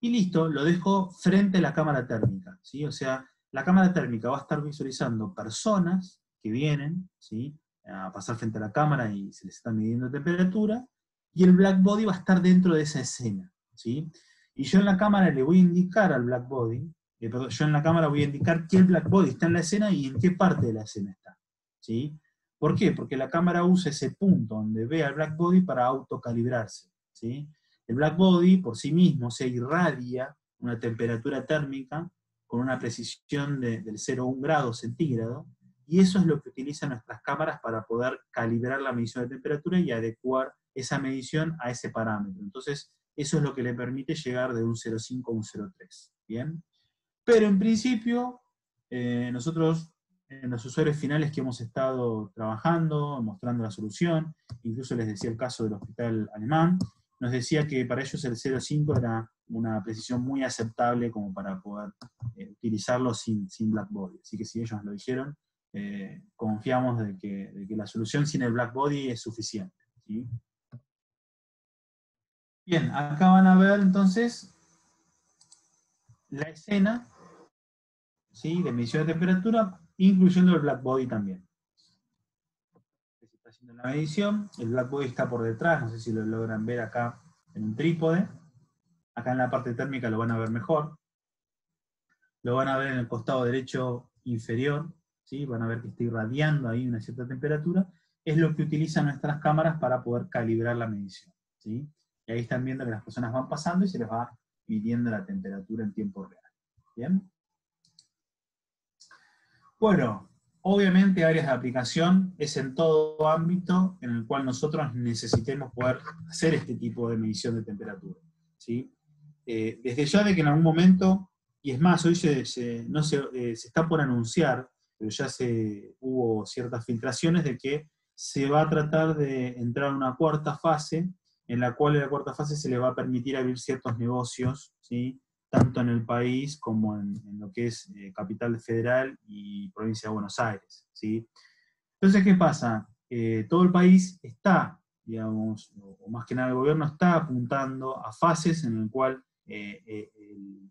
y listo, lo dejo frente a la cámara térmica, ¿sí? O sea, la cámara térmica va a estar visualizando personas que vienen, ¿sí? A pasar frente a la cámara y se les está midiendo temperatura, y el black body va a estar dentro de esa escena, ¿sí? Y yo en la cámara le voy a indicar al black body eh, yo en la cámara voy a indicar qué black body está en la escena y en qué parte de la escena está. ¿sí? ¿Por qué? Porque la cámara usa ese punto donde ve al black body para autocalibrarse. ¿sí? El black body por sí mismo se irradia una temperatura térmica con una precisión de, del 0,1 grado centígrado, y eso es lo que utilizan nuestras cámaras para poder calibrar la medición de temperatura y adecuar esa medición a ese parámetro. Entonces, eso es lo que le permite llegar de un 0,5 a un 0,3. ¿Bien? Pero en principio, eh, nosotros, en los usuarios finales que hemos estado trabajando, mostrando la solución, incluso les decía el caso del hospital alemán, nos decía que para ellos el 0,5 era una precisión muy aceptable como para poder eh, utilizarlo sin, sin black body. Así que si ellos lo dijeron, eh, confiamos de que, de que, la solución sin el black body es suficiente. Bien, acá van a ver entonces la escena ¿sí? de medición de temperatura, incluyendo el black body también. Está haciendo la medición, el black body está por detrás, no sé si lo logran ver acá en un trípode. Acá en la parte térmica lo van a ver mejor. Lo van a ver en el costado derecho inferior, ¿sí? van a ver que está irradiando ahí una cierta temperatura. Es lo que utilizan nuestras cámaras para poder calibrar la medición. ¿sí? Y ahí están viendo que las personas van pasando y se les va midiendo la temperatura en tiempo real. ¿Bien? Bueno, obviamente áreas de aplicación es en todo ámbito en el cual nosotros necesitemos poder hacer este tipo de medición de temperatura. ¿sí? Eh, desde ya de que en algún momento, y es más, hoy se, no eh, se, está por anunciar, pero ya se, hubo ciertas filtraciones de que se va a tratar de entrar a una cuarta fase, en la cual en la cuarta fase se le va a permitir abrir ciertos negocios, ¿sí? tanto en el país como en, lo que es eh, Capital Federal y Provincia de Buenos Aires. ¿sí? Entonces, ¿qué pasa? Todo el país está, digamos, o más que nada el gobierno está apuntando a fases en el cual eh,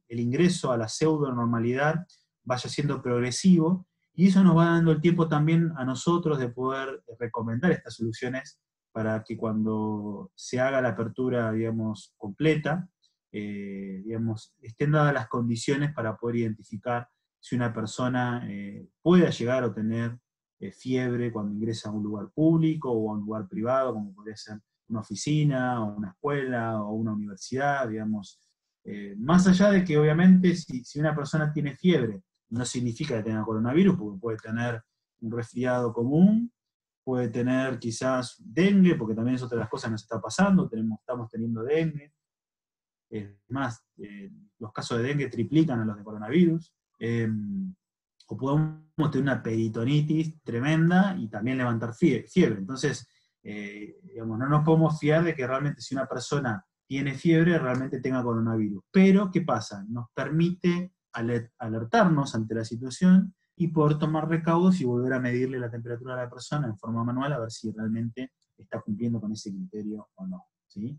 el ingreso a la pseudo normalidad vaya siendo progresivo, y eso nos va dando el tiempo también a nosotros de poder recomendar estas soluciones para que cuando se haga la apertura, digamos, completa, eh, digamos, estén dadas las condiciones para poder identificar si una persona eh, pueda llegar a tener eh, fiebre cuando ingresa a un lugar público o a un lugar privado, como podría ser una oficina, o una escuela, o una universidad, digamos. Más allá de que obviamente si, si una persona tiene fiebre, no significa que tenga coronavirus, porque puede tener un resfriado común, puede tener quizás dengue, porque también es otra de las cosas que nos está pasando, tenemos, estamos teniendo dengue. Es más, eh, los casos de dengue triplican a los de coronavirus. Em, o podemos tener una peritonitis tremenda y también levantar fiebre. Entonces, eh, digamos, no nos podemos fiar de que realmente si una persona tiene fiebre, realmente tenga coronavirus. Pero, ¿qué pasa? Nos permite alertarnos ante la situación y poder tomar recaudos y volver a medirle la temperatura a la persona en forma manual a ver si realmente está cumpliendo con ese criterio o no. ¿sí?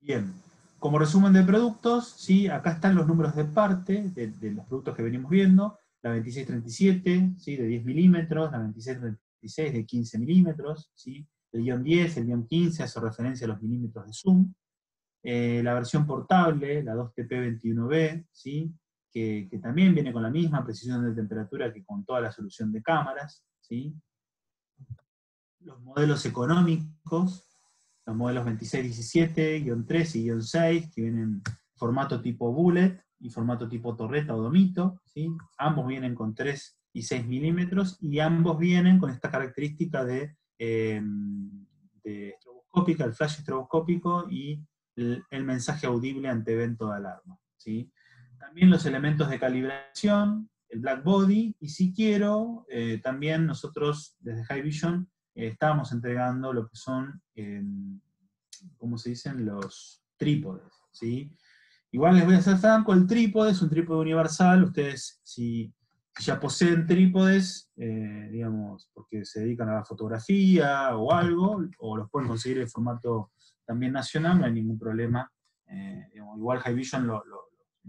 Bien, como resumen de productos, ¿sí? acá están los números de parte de, los productos que venimos viendo, la 2637 ¿sí? de 10 milímetros, la 2636 de 15 milímetros, ¿sí? El guion 10, el guion 15 hace referencia a los milímetros de zoom, eh, la versión portable, la 2TP21B, ¿sí? que, también viene con la misma precisión de temperatura que con toda la solución de cámaras. ¿sí? Los modelos económicos, los modelos 2617, 3 y 6, que vienen formato tipo bullet y formato tipo torreta o domito. ¿sí? Ambos vienen con 3 y 6 milímetros y ambos vienen con esta característica de, eh, de estroboscópica, el flash estroboscópico y el, mensaje audible ante evento de alarma. ¿sí? También los elementos de calibración, el black body, y si quiero, eh, también nosotros desde High Vision eh, estábamos entregando lo que son, em, ¿cómo se dicen? Los trípodes, ¿sí? Igual les voy a hacer franco, el trípode es un trípode universal, ustedes si, ya poseen trípodes, eh, digamos, porque se dedican a la fotografía o algo, o los pueden conseguir en formato también nacional, no hay ningún problema. igual High Vision lo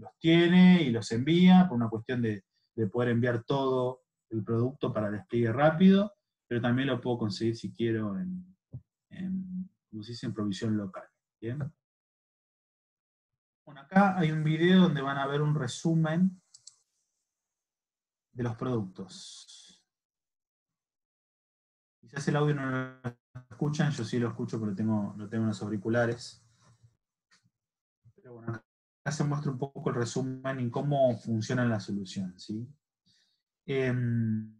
los tiene y los envía por una cuestión de, poder enviar todo el producto para despliegue rápido, pero también lo puedo conseguir si quiero en, en como se dice, en provisión local. Bueno, acá hay un video donde van a ver un resumen de los productos. Quizás el audio no lo escuchan, yo sí lo escucho, pero tengo, lo tengo en los auriculares. Pero bueno, se muestra un poco el resumen en cómo funciona la solución. ¿sí? Em,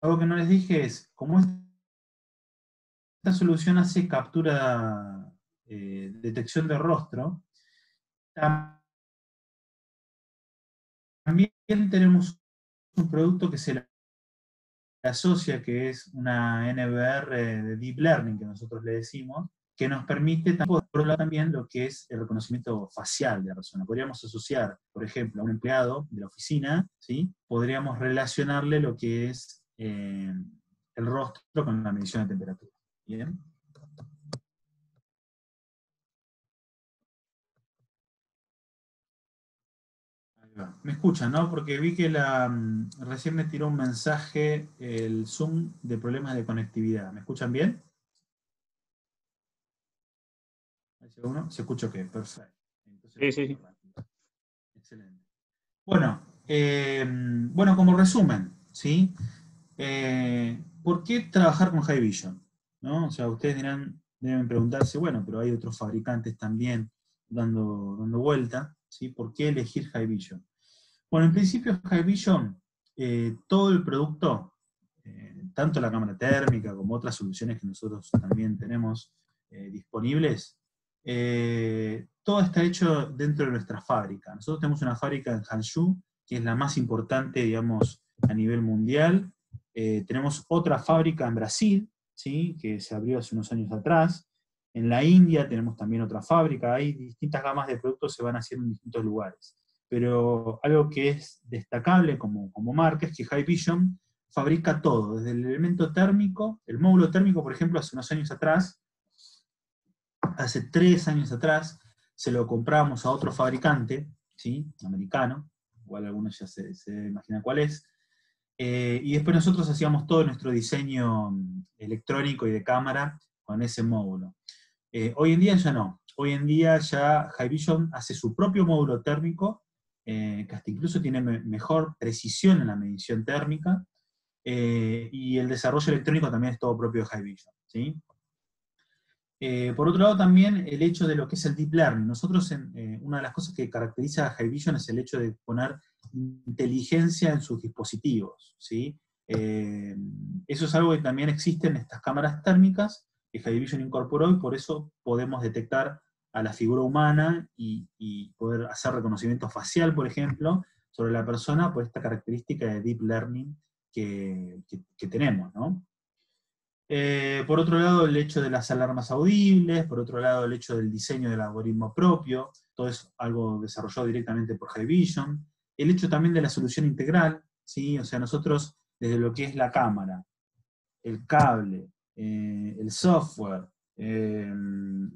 algo que no les dije es, como esta solución hace captura, eh, detección de rostro, también tenemos un producto que se asocia, que es una NBR de Deep Learning, que nosotros le decimos, que nos permite también lo que es el reconocimiento facial de la persona. Podríamos asociar, por ejemplo, a un empleado de la oficina, ¿sí? podríamos relacionarle lo que es eh, el rostro con la medición de temperatura. ¿Bien? Me escuchan, ¿no? Porque vi que la, mm, recién me tiró un mensaje el Zoom de problemas de conectividad. ¿Me escuchan bien? ¿Se escucha qué? Perfecto. sí, sí, Excelente. Bueno, eh, bueno, como resumen, ¿sí? Eh, ¿Por qué trabajar con High Vision? ¿No? O sea, ustedes dirán, deben preguntarse, bueno, pero hay otros fabricantes también dando, dando vuelta, ¿sí? ¿Por qué elegir High Vision? Bueno, en principio High Vision, eh, todo el producto, tanto la cámara térmica como otras soluciones que nosotros también tenemos disponibles, eh, todo está hecho dentro de nuestra fábrica. Nosotros tenemos una fábrica en Hangzhou, que es la más importante, digamos, a nivel mundial. Eh, tenemos otra fábrica en Brasil, ¿sí? que se abrió hace unos años atrás. En la India tenemos también otra fábrica. Hay distintas gamas de productos que se van haciendo en distintos lugares. Pero algo que es destacable como, como marca es que High Vision fabrica todo, desde el elemento térmico, el módulo térmico, por ejemplo, hace unos años atrás, hace tres años atrás, se lo compramos a otro fabricante, ¿sí? americano, igual algunos ya se, se imaginan cuál es, eh, y después nosotros hacíamos todo nuestro diseño mm, electrónico y de cámara con ese módulo. Eh, hoy en día ya no. Hoy en día ya Haivision hace su propio módulo térmico, eh, que hasta incluso tiene mejor precisión en la medición térmica, y el desarrollo electrónico también es todo propio de Haivision. ¿sí? por otro lado, también el hecho de lo que es el deep learning. Nosotros, una de las cosas que caracteriza a Haivision es el hecho de poner inteligencia en sus dispositivos. ¿sí? Eh, eso es algo que también existe en estas cámaras térmicas que Haivision incorporó y por eso podemos detectar a la figura humana y, poder hacer reconocimiento facial, por ejemplo, sobre la persona por esta característica de deep learning que, tenemos. Eh, por otro lado, el hecho de las alarmas audibles, por otro lado, el hecho del diseño del algoritmo propio, todo es algo desarrollado directamente por Haivision el hecho también de la solución integral, ¿sí? O sea, nosotros, desde lo que es la cámara, el cable, eh, el software, eh,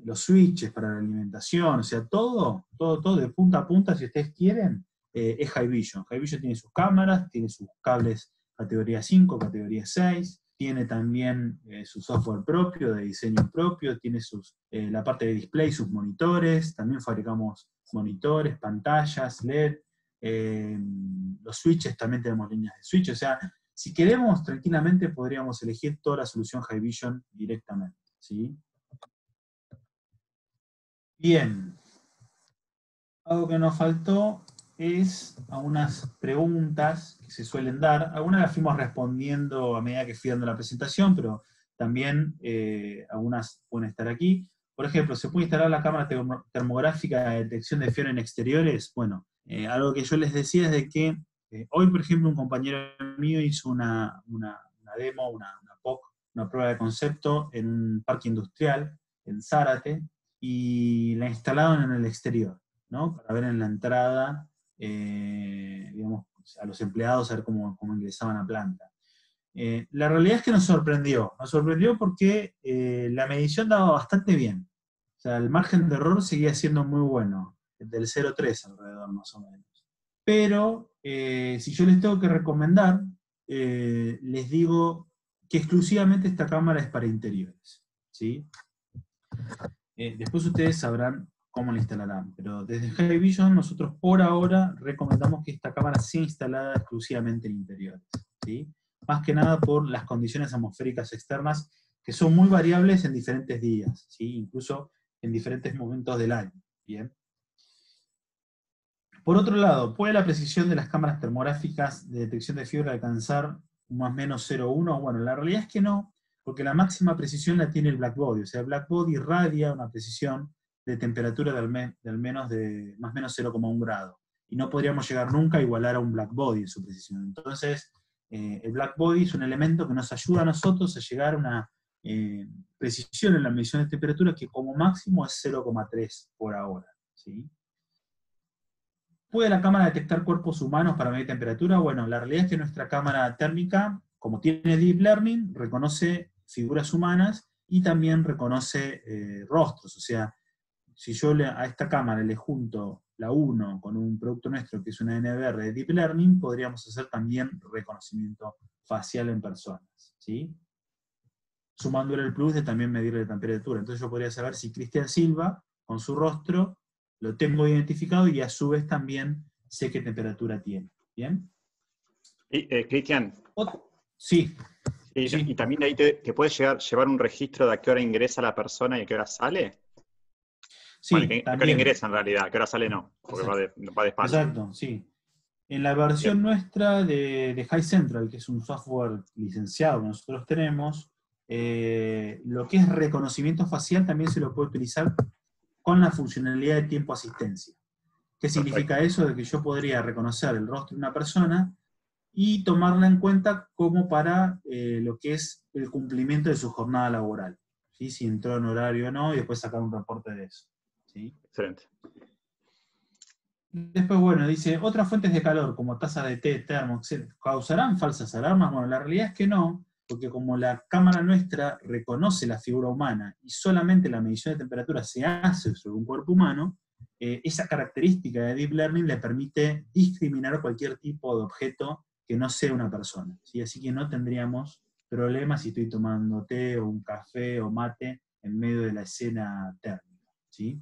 los switches para la alimentación, o sea, todo, todo, todo de punta a punta, si ustedes quieren, eh, es Haivision. Haivision tiene sus cámaras, tiene sus cables categoría 5, categoría 6, tiene también su software propio, de diseño propio, tiene sus, la parte de display, sus monitores, también fabricamos monitores, pantallas, LED, eh, los switches también tenemos líneas de switch, o sea, si queremos tranquilamente podríamos elegir toda la solución Haivision directamente. ¿sí? Bien, algo que nos faltó es algunas preguntas que se suelen dar. Algunas las fuimos respondiendo a medida que fui dando la presentación, pero también eh, algunas pueden estar aquí. Por ejemplo, ¿se puede instalar la cámara termográfica de detección de fiebre en exteriores? Bueno, eh, algo que yo les decía es de que eh, hoy, por ejemplo, un compañero mío hizo una, demo, una, POC, una prueba de concepto en un parque industrial en Zárate y la instalaron en el exterior, ¿no? Para ver en la entrada, eh, digamos, a los empleados, a ver cómo, ingresaban a planta. la realidad es que nos sorprendió, nos sorprendió porque la medición daba bastante bien. O sea, el margen de error seguía siendo muy bueno del 0,3 alrededor más o menos. Pero eh, si yo les tengo que recomendar, eh, les digo que exclusivamente esta cámara es para interiores. ¿sí? Eh, después ustedes sabrán cómo la instalarán, pero desde High Vision nosotros por ahora recomendamos que esta cámara sea instalada exclusivamente en interiores. ¿sí? Más que nada por las condiciones atmosféricas externas que son muy variables en diferentes días, ¿sí? incluso en diferentes momentos del año. ¿bien? Por otro lado, ¿puede la precisión de las cámaras termográficas de detección de fiebre alcanzar más o menos 0,1? Bueno, la realidad es que no, porque la máxima precisión la tiene el blackbody, o sea, el blackbody irradia una precisión de temperatura de al, menos de más o menos 0,1 grado, y no podríamos llegar nunca a igualar a un blackbody en su precisión. Entonces, eh, el blackbody es un elemento que nos ayuda a nosotros a llegar a una eh, precisión en la medición de temperatura que como máximo es 0,3 por ahora. ¿sí? ¿Puede la cámara detectar cuerpos humanos para medir temperatura? Bueno, la realidad es que nuestra cámara térmica, como tiene Deep Learning, reconoce figuras humanas y también reconoce eh, rostros. O sea, si yo a esta cámara le junto la 1 con un producto nuestro que es una NVR de Deep Learning, podríamos hacer también reconocimiento facial en personas. ¿sí? Sumándole el plus de también medir la temperatura. Entonces yo podría saber si Cristian Silva, con su rostro, lo tengo identificado y a su vez también sé qué temperatura tiene. ¿Bien? Eh, Cristian. Sí. Y también ahí te, puedes llegar, llevar un registro de a qué hora ingresa la persona y a qué hora sale. Sí, a qué hora ingresa en realidad, a qué hora sale no, porque va, de, va Exacto, sí. En la versión nuestra de, de, High Central, que es un software licenciado que nosotros tenemos, eh, lo que es reconocimiento facial también se lo puede utilizar con la funcionalidad de tiempo asistencia. ¿Qué significa eso? De que yo podría reconocer el rostro de una persona y tomarla en cuenta como para eh, lo que es el cumplimiento de su jornada laboral. ¿sí? Si entró en horario o no, y después sacar un reporte de eso. ¿sí? Excelente. Después, bueno, dice, otras fuentes de calor, como taza de té, termo, ¿causarán falsas alarmas? Bueno, la realidad es que no, porque como la cámara nuestra reconoce la figura humana y solamente la medición de temperatura se hace sobre un cuerpo humano, eh, esa característica de Deep Learning le permite discriminar cualquier tipo de objeto que no sea una persona. ¿sí? Así que no tendríamos problemas si estoy tomando té o un café o mate en medio de la escena térmica. ¿sí?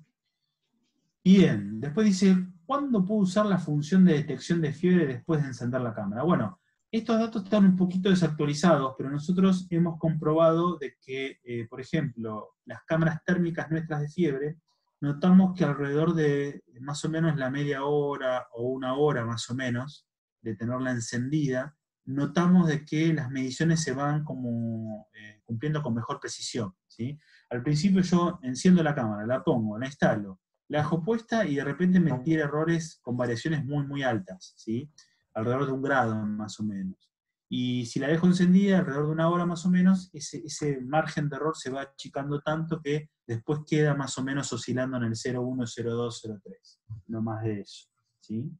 Bien, después dice, ¿cuándo puedo usar la función de detección de fiebre después de encender la cámara? Bueno, estos datos están un poquito desactualizados, pero nosotros hemos comprobado de que, eh, por ejemplo, las cámaras térmicas nuestras de fiebre, notamos que alrededor de más o menos la media hora o una hora más o menos de tenerla encendida, notamos de que las mediciones se van como eh, cumpliendo con mejor precisión. ¿sí? Al principio yo enciendo la cámara, la pongo, la instalo, la dejo puesta y de repente me tira errores con variaciones muy, muy altas, ¿sí? Alrededor de un grado más o menos. Y si la dejo encendida alrededor de una hora más o menos, ese, ese margen de error se va achicando tanto que después queda más o menos oscilando en el 0,1, 0,2, 0,3. No más de eso. ¿sí?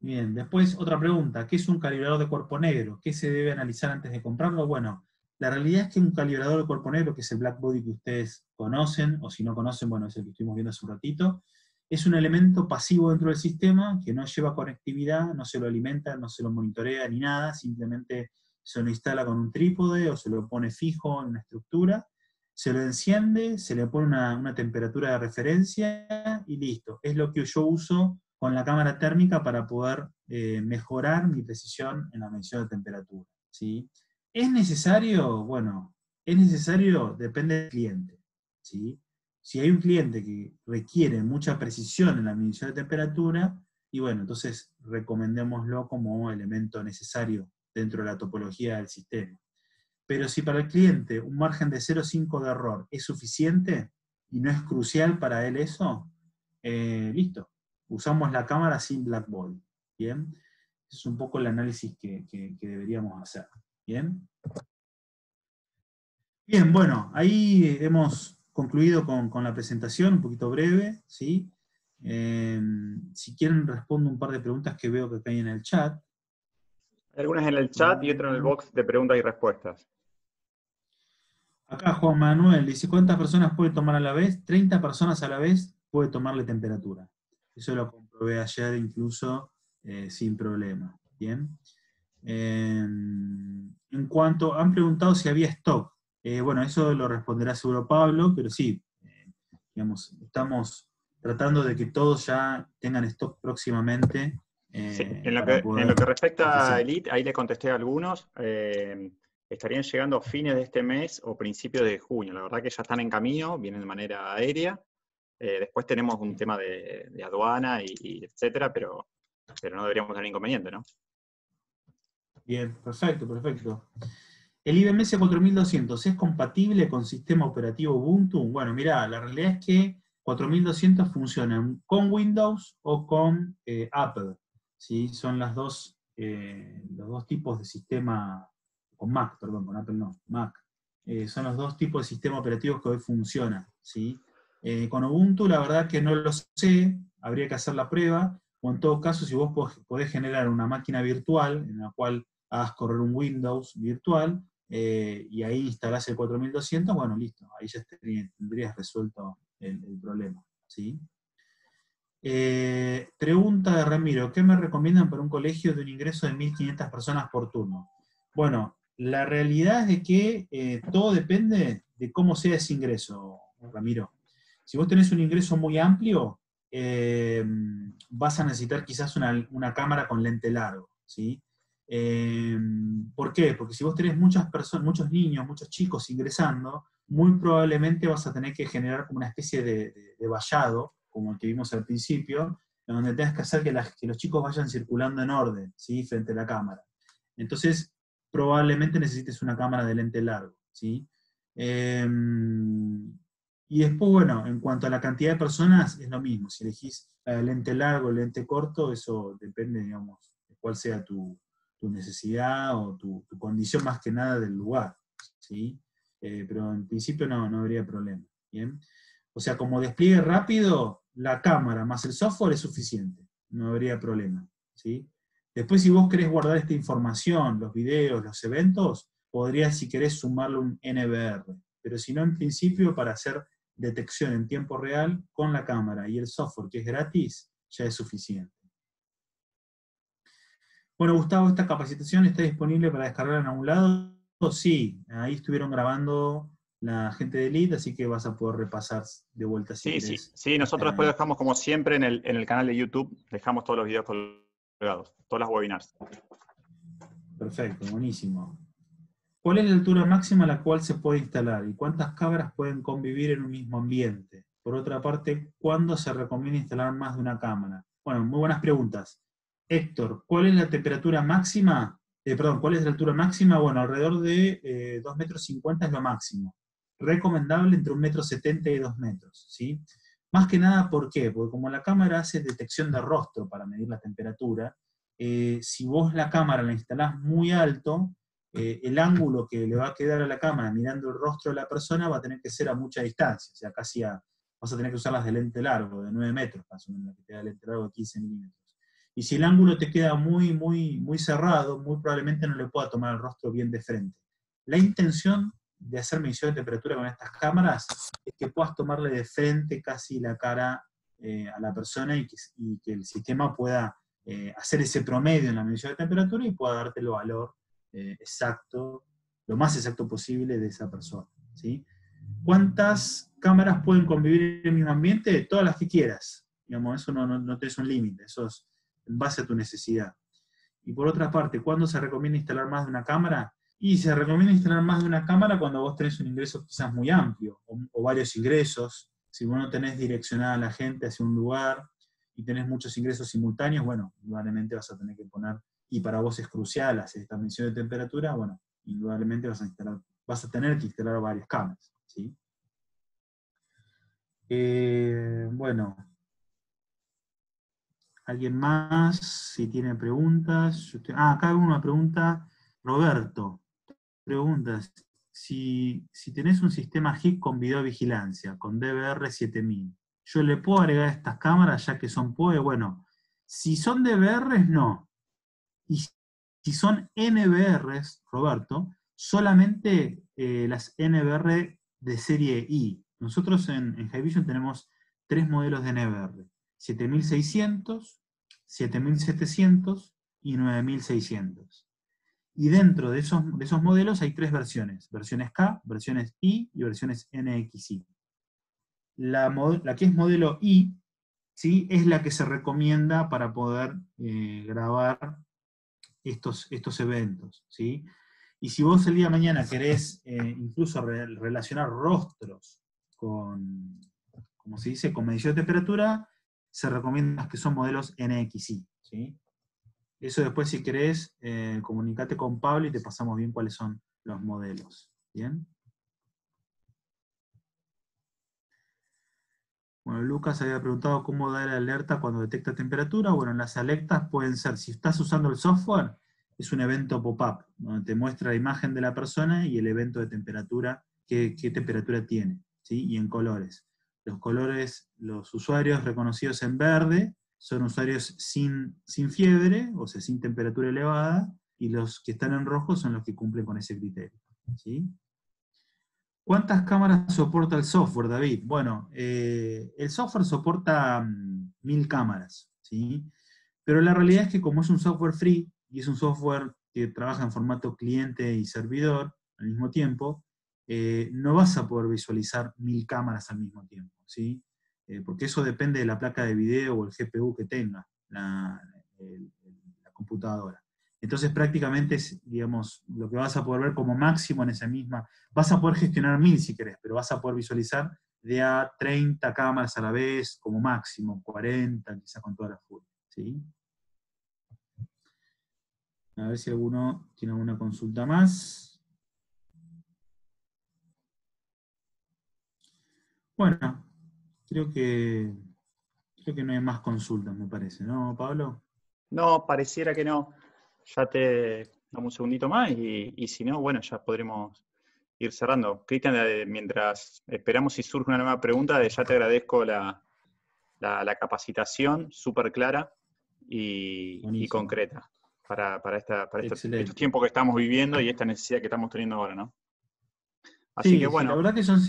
Bien, después otra pregunta, ¿qué es un calibrador de cuerpo negro? ¿Qué se debe analizar antes de comprarlo? Bueno, la realidad es que un calibrador de cuerpo negro, que es el black body que ustedes conocen, o si no conocen, bueno, es el que estuvimos viendo hace un ratito, es un elemento pasivo dentro del sistema que no lleva conectividad, no se lo alimenta, no se lo monitorea ni nada, simplemente se lo instala con un trípode o se lo pone fijo en una estructura, se lo enciende, se le pone una, temperatura de referencia y listo. Es lo que yo uso con la cámara térmica para poder eh, mejorar mi precisión en la medición de temperatura. ¿sí? ¿Es necesario? Bueno, es necesario, depende del cliente. ¿sí? Si hay un cliente que requiere mucha precisión en la medición de temperatura, y bueno, entonces recomendémoslo como elemento necesario dentro de la topología del sistema. Pero si para el cliente un margen de 0,5 de error es suficiente y no es crucial para él eso, eh, listo, usamos la cámara sin black body. ¿Bien? es un poco el análisis que, deberíamos hacer. ¿Bien? Bien, bueno, ahí hemos concluido con, la presentación, un poquito breve, ¿sí? Em, si quieren respondo un par de preguntas que veo que hay en el chat. algunas en el chat y otras en el box de preguntas y respuestas. Acá Juan Manuel dice, ¿cuántas personas puede tomar a la vez? 30 personas a la vez puede tomarle temperatura. Eso lo comprobé ayer incluso eh, sin problema. Bien. En cuanto, han preguntado si había stock. Eh, bueno, eso lo responderá seguro Pablo, pero sí, eh, digamos, estamos tratando de que todos ya tengan stock próximamente. en, lo que, respecta a Elite, ahí le contesté a algunos. estarían llegando a fines de este mes o principios de junio. La verdad que ya están en camino, vienen de manera aérea. Eh, después tenemos un tema de, aduana y, etcétera, pero, pero no deberíamos tener inconveniente, ¿no? Bien, perfecto, perfecto. ¿El IBMS 4200 es compatible con sistema operativo Ubuntu? Bueno, mira, la realidad es que 4200 funcionan con Windows o con eh, Apple. ¿sí? Son las dos, eh, los dos tipos de sistema, con Mac, perdón, con Apple no, Mac. son los dos tipos de sistema operativos que hoy funcionan. ¿sí? Eh, con Ubuntu la verdad que no lo sé, habría que hacer la prueba, o en todo caso si vos podés generar una máquina virtual en la cual hagas correr un Windows virtual eh, y ahí instalás el 4200, bueno, listo, ahí ya tendrías resuelto el, problema. ¿sí? Eh, pregunta de Ramiro, ¿qué me recomiendan para un colegio de un ingreso de 1.500 personas por turno? Bueno, la realidad es de que todo depende de cómo sea ese ingreso, Ramiro. Si vos tenés un ingreso muy amplio, eh, vas a necesitar quizás una, cámara con lente largo, ¿sí? Eh, ¿Por qué? Porque si vos tenés muchas personas, muchos niños, muchos chicos ingresando, muy probablemente vas a tener que generar como una especie de, vallado, como el que vimos al principio, en donde tengas que hacer que, los chicos vayan circulando en orden, ¿sí? Frente a la cámara. Entonces, probablemente necesites una cámara de lente largo, ¿sí? Eh, y después, bueno, en cuanto a la cantidad de personas, es lo mismo. Si elegís el lente largo, lente corto, eso depende, digamos, de cuál sea tu, necesidad o tu, condición más que nada del lugar. ¿sí? Eh, pero en principio no, no habría problema. ¿bien? O sea, como despliegue rápido, la cámara más el software es suficiente. No habría problema. ¿sí? Después, si vos querés guardar esta información, los videos, los eventos, podrías, si querés, sumarle un NVR. Pero si no, en principio, para hacer detección en tiempo real con la cámara y el software que es gratis, ya es suficiente. Bueno, Gustavo, ¿esta capacitación está disponible para descargar en algún lado? Sí, ahí estuvieron grabando la gente de Elite, así que vas a poder repasar de vuelta si Sí, sí, sí, nosotros después dejamos como siempre en el, en el canal de YouTube, dejamos todos los videos colgados, todas las webinars. Perfecto, buenísimo. ¿Cuál es la altura máxima a la cual se puede instalar y cuántas cámaras pueden convivir en un mismo ambiente? Por otra parte, ¿cuándo se recomienda instalar más de una cámara? Bueno, muy buenas preguntas. Héctor, ¿cuál es la temperatura máxima? Eh, perdón, ¿cuál es la altura máxima? Bueno, alrededor de eh, 2 metros 50 es lo máximo. Recomendable entre 1 metro 70 y 2 metros, ¿sí? Más que nada, ¿por qué? Porque como la cámara hace detección de rostro para medir la temperatura, eh, si vos la cámara la instalás muy alto, eh, el ángulo que le va a quedar a la cámara mirando el rostro de la persona va a tener que ser a mucha distancia, o sea, casi a, vas a tener que usarlas de lente largo, de 9 metros, más o menos, que te da lente largo de 15 milímetros. Y si el ángulo te queda muy, muy, muy cerrado, muy probablemente no le pueda tomar el rostro bien de frente. La intención de hacer medición de temperatura con estas cámaras es que puedas tomarle de frente casi la cara eh, a la persona y que, el sistema pueda eh, hacer ese promedio en la medición de temperatura y pueda darte el valor eh, exacto, lo más exacto posible de esa persona. ¿sí? ¿Cuántas cámaras pueden convivir en el mismo ambiente? Todas las que quieras. Digamos, eso no, no, no tienes un límite, eso es en base a tu necesidad. Y por otra parte, ¿cuándo se recomienda instalar más de una cámara? Y se recomienda instalar más de una cámara cuando vos tenés un ingreso quizás muy amplio, o, varios ingresos. Si vos no tenés direccionada a la gente hacia un lugar y tenés muchos ingresos simultáneos, bueno, indudablemente vas a tener que poner, y para vos es crucial hacer esta medición de temperatura, bueno, indudablemente vas a, instalar, vas a tener que instalar varias cámaras. ¿sí? Eh, bueno, ¿Alguien más? Si tiene preguntas. Ah, acá hay una pregunta. Roberto, preguntas. Si, si tenés un sistema HIC con videovigilancia, con DVR 7000, ¿yo le puedo agregar estas cámaras ya que son POE? Bueno, si son DVRs, no. Y si son NVRs, Roberto, solamente eh, las NVR de serie I. Nosotros en, en Hikvision tenemos tres modelos de NVR. 7600, 7700 y 9600. Y dentro de esos, esos modelos hay tres versiones, versiones K, versiones I y versiones NXI. La, la que es modelo I, ¿sí? es la que se recomienda para poder eh, grabar estos, estos eventos. ¿sí? Y si vos el día de mañana querés eh, incluso relacionar rostros con, como se dice, con medición de temperatura, se recomienda que son modelos NXI. ¿sí? Eso después, si querés, eh, comunicate con Pablo y te pasamos bien cuáles son los modelos. ¿Bien? Bueno, Lucas había preguntado cómo dar alerta cuando detecta temperatura. Bueno, las alertas pueden ser, si estás usando el software, es un evento pop-up, donde te muestra la imagen de la persona y el evento de temperatura, qué, qué temperatura tiene, ¿sí? y en colores. Los colores, los usuarios reconocidos en verde son usuarios sin, sin fiebre, o sea, sin temperatura elevada, y los que están en rojo son los que cumplen con ese criterio. ¿sí? ¿Cuántas cámaras soporta el software, David? Bueno, eh, el software soporta mm, mil cámaras, ¿sí? pero la realidad es que como es un software free, y es un software que trabaja en formato cliente y servidor al mismo tiempo, eh, no vas a poder visualizar mil cámaras al mismo tiempo, ¿sí? Eh, porque eso depende de la placa de video o el GPU que tenga la, computadora. Entonces prácticamente es, digamos, lo que vas a poder ver como máximo en esa misma, vas a poder gestionar mil si querés, pero vas a poder visualizar de a 30 cámaras a la vez como máximo, 40, quizás con toda la full, ¿sí? A ver si alguno tiene alguna consulta más. Bueno, creo que, creo que no hay más consultas, me parece, ¿no, Pablo? No, pareciera que no. Ya te damos un segundito más y, si no, bueno, ya podremos ir cerrando. Cristian, mientras esperamos si surge una nueva pregunta, ya te agradezco la, capacitación súper clara y, concreta. para, esta, para estos, tiempos que estamos viviendo y esta necesidad que estamos teniendo ahora, ¿no? Así que bueno. la verdad que son,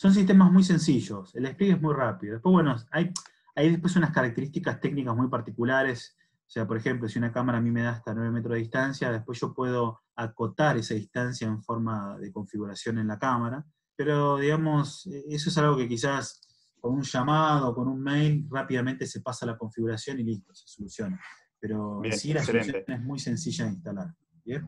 son sistemas muy sencillos, el despliegue es muy rápido. Después, bueno, hay, hay después unas características técnicas muy particulares. O sea, por ejemplo, si una cámara a mí me da hasta 9 metros de distancia, después yo puedo acotar esa distancia en forma de configuración en la cámara. Pero, digamos, eso es algo que quizás con un llamado, con un mail, rápidamente se pasa la configuración y listo, se soluciona. Pero sí la solución es muy sencilla de instalar.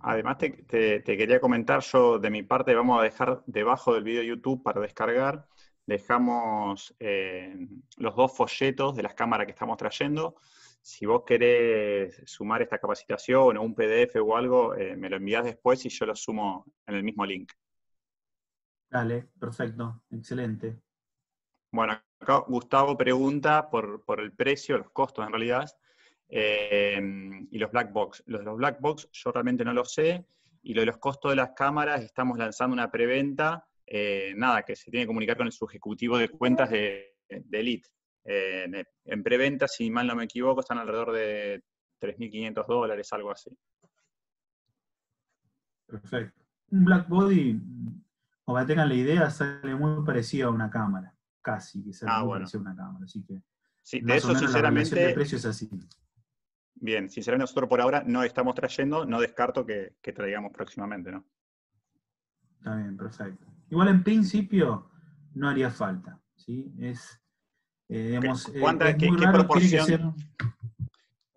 Además, te, quería comentar, yo de mi parte vamos a dejar debajo del video YouTube para descargar, dejamos eh, los dos folletos de las cámaras que estamos trayendo. Si vos querés sumar esta capacitación o un PDF o algo, eh, me lo envías después y yo lo sumo en el mismo link. Dale, perfecto, excelente. Bueno, acá Gustavo pregunta por, por el precio, los costos en realidad, Em, y los black box. Los de los black box yo realmente no lo sé. Y lo de los costos de las cámaras, estamos lanzando una preventa, eh, nada, que se tiene que comunicar con el subejecutivo de cuentas de, Elite. Eh, en preventa, si mal no me equivoco, están alrededor de 3.500 dólares, algo así. Perfecto. Un black body, que tengan la idea, sale muy parecido a una cámara, casi, que sale ah, muy parecido a una cámara. Así que, sí, de eso, sinceramente. El precio es así. Bien, sinceramente nosotros por ahora no estamos trayendo, no descarto que, traigamos próximamente, ¿no? Está bien, perfecto. Igual en principio no haría falta, ¿sí? Es, eh, digamos, eh, ¿qué, proporción,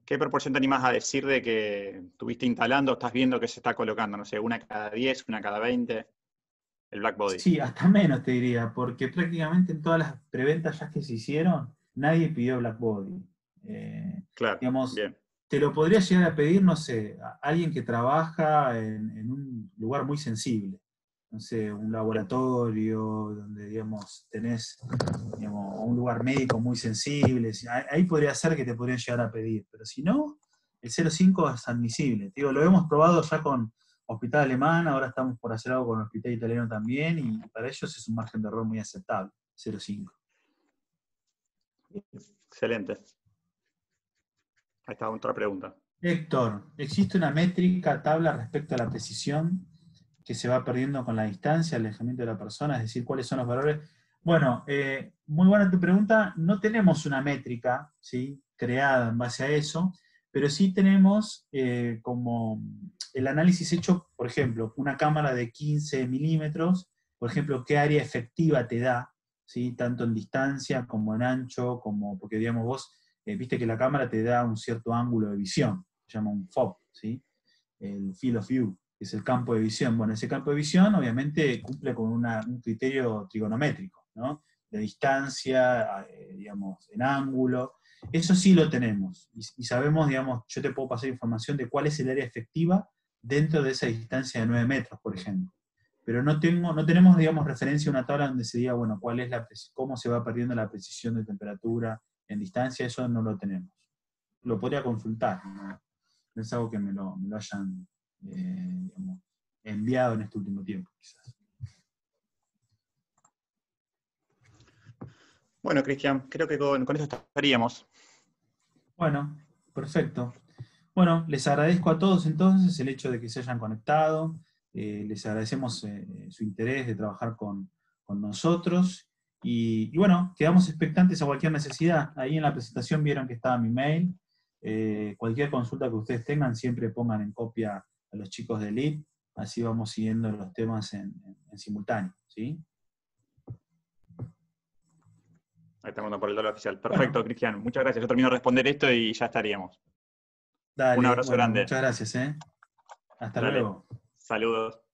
¿Qué proporción te animás a decir de que estuviste instalando, estás viendo que se está colocando? No sé, una cada 10, una cada 20, el Black Body. Sí, hasta menos te diría, porque prácticamente en todas las preventas ya que se hicieron, nadie pidió Black Body. Eh, claro, digamos, bien te lo podría llegar a pedir, no sé, alguien que trabaja en, un lugar muy sensible. No sé, un laboratorio donde, digamos, tenés un lugar médico muy sensible. Ahí podría ser que te podrían llegar a pedir, pero si no, el 0,5 es admisible. Digo, lo hemos probado ya con Hospital Alemán, ahora estamos por hacer algo con Hospital Italiano también, y para ellos es un margen de error muy aceptable, 0,5. Excelente. Ahí está otra pregunta. Héctor, ¿existe una métrica, tabla respecto a la precisión que se va perdiendo con la distancia, el alejamiento de la persona? Es decir, ¿cuáles son los valores? Bueno, eh, muy buena tu pregunta. No tenemos una métrica ¿sí? creada en base a eso, pero sí tenemos eh, como el análisis hecho, por ejemplo, una cámara de 15 milímetros, por ejemplo, qué área efectiva te da, ¿sí? tanto en distancia como en ancho, como, porque digamos vos eh, viste que la cámara te da un cierto ángulo de visión, se llama un FOB, ¿sí? el Field of View, que es el campo de visión. Bueno, ese campo de visión obviamente cumple con un criterio trigonométrico, ¿no? de distancia, eh, digamos, en ángulo. Eso sí lo tenemos. Y, sabemos, digamos, yo te puedo pasar información de cuál es el área efectiva dentro de esa distancia de 9 metros, por ejemplo. Pero no, tengo, no tenemos, digamos, referencia a una tabla donde se diga, bueno, cuál es la, cómo se va perdiendo la precisión de temperatura, en distancia, eso no lo tenemos. Lo podría consultar, no, es algo que me lo, hayan eh, enviado en este último tiempo, quizás. Bueno, Cristian, creo que con, eso estaríamos. Bueno, perfecto. Bueno, les agradezco a todos entonces el hecho de que se hayan conectado. Eh, les agradecemos eh, su interés de trabajar con, con nosotros y, bueno, quedamos expectantes a cualquier necesidad. Ahí en la presentación vieron que estaba mi mail. Eh, cualquier consulta que ustedes tengan, siempre pongan en copia a los chicos de Elite, así vamos siguiendo los temas en, simultáneo. ¿sí? Ahí estamos por el dólar oficial. Perfecto, Cristian. Muchas gracias. Yo termino de responder esto y ya estaríamos. Dale, Un abrazo grande. Muchas gracias. ¿eh? Hasta luego. Saludos.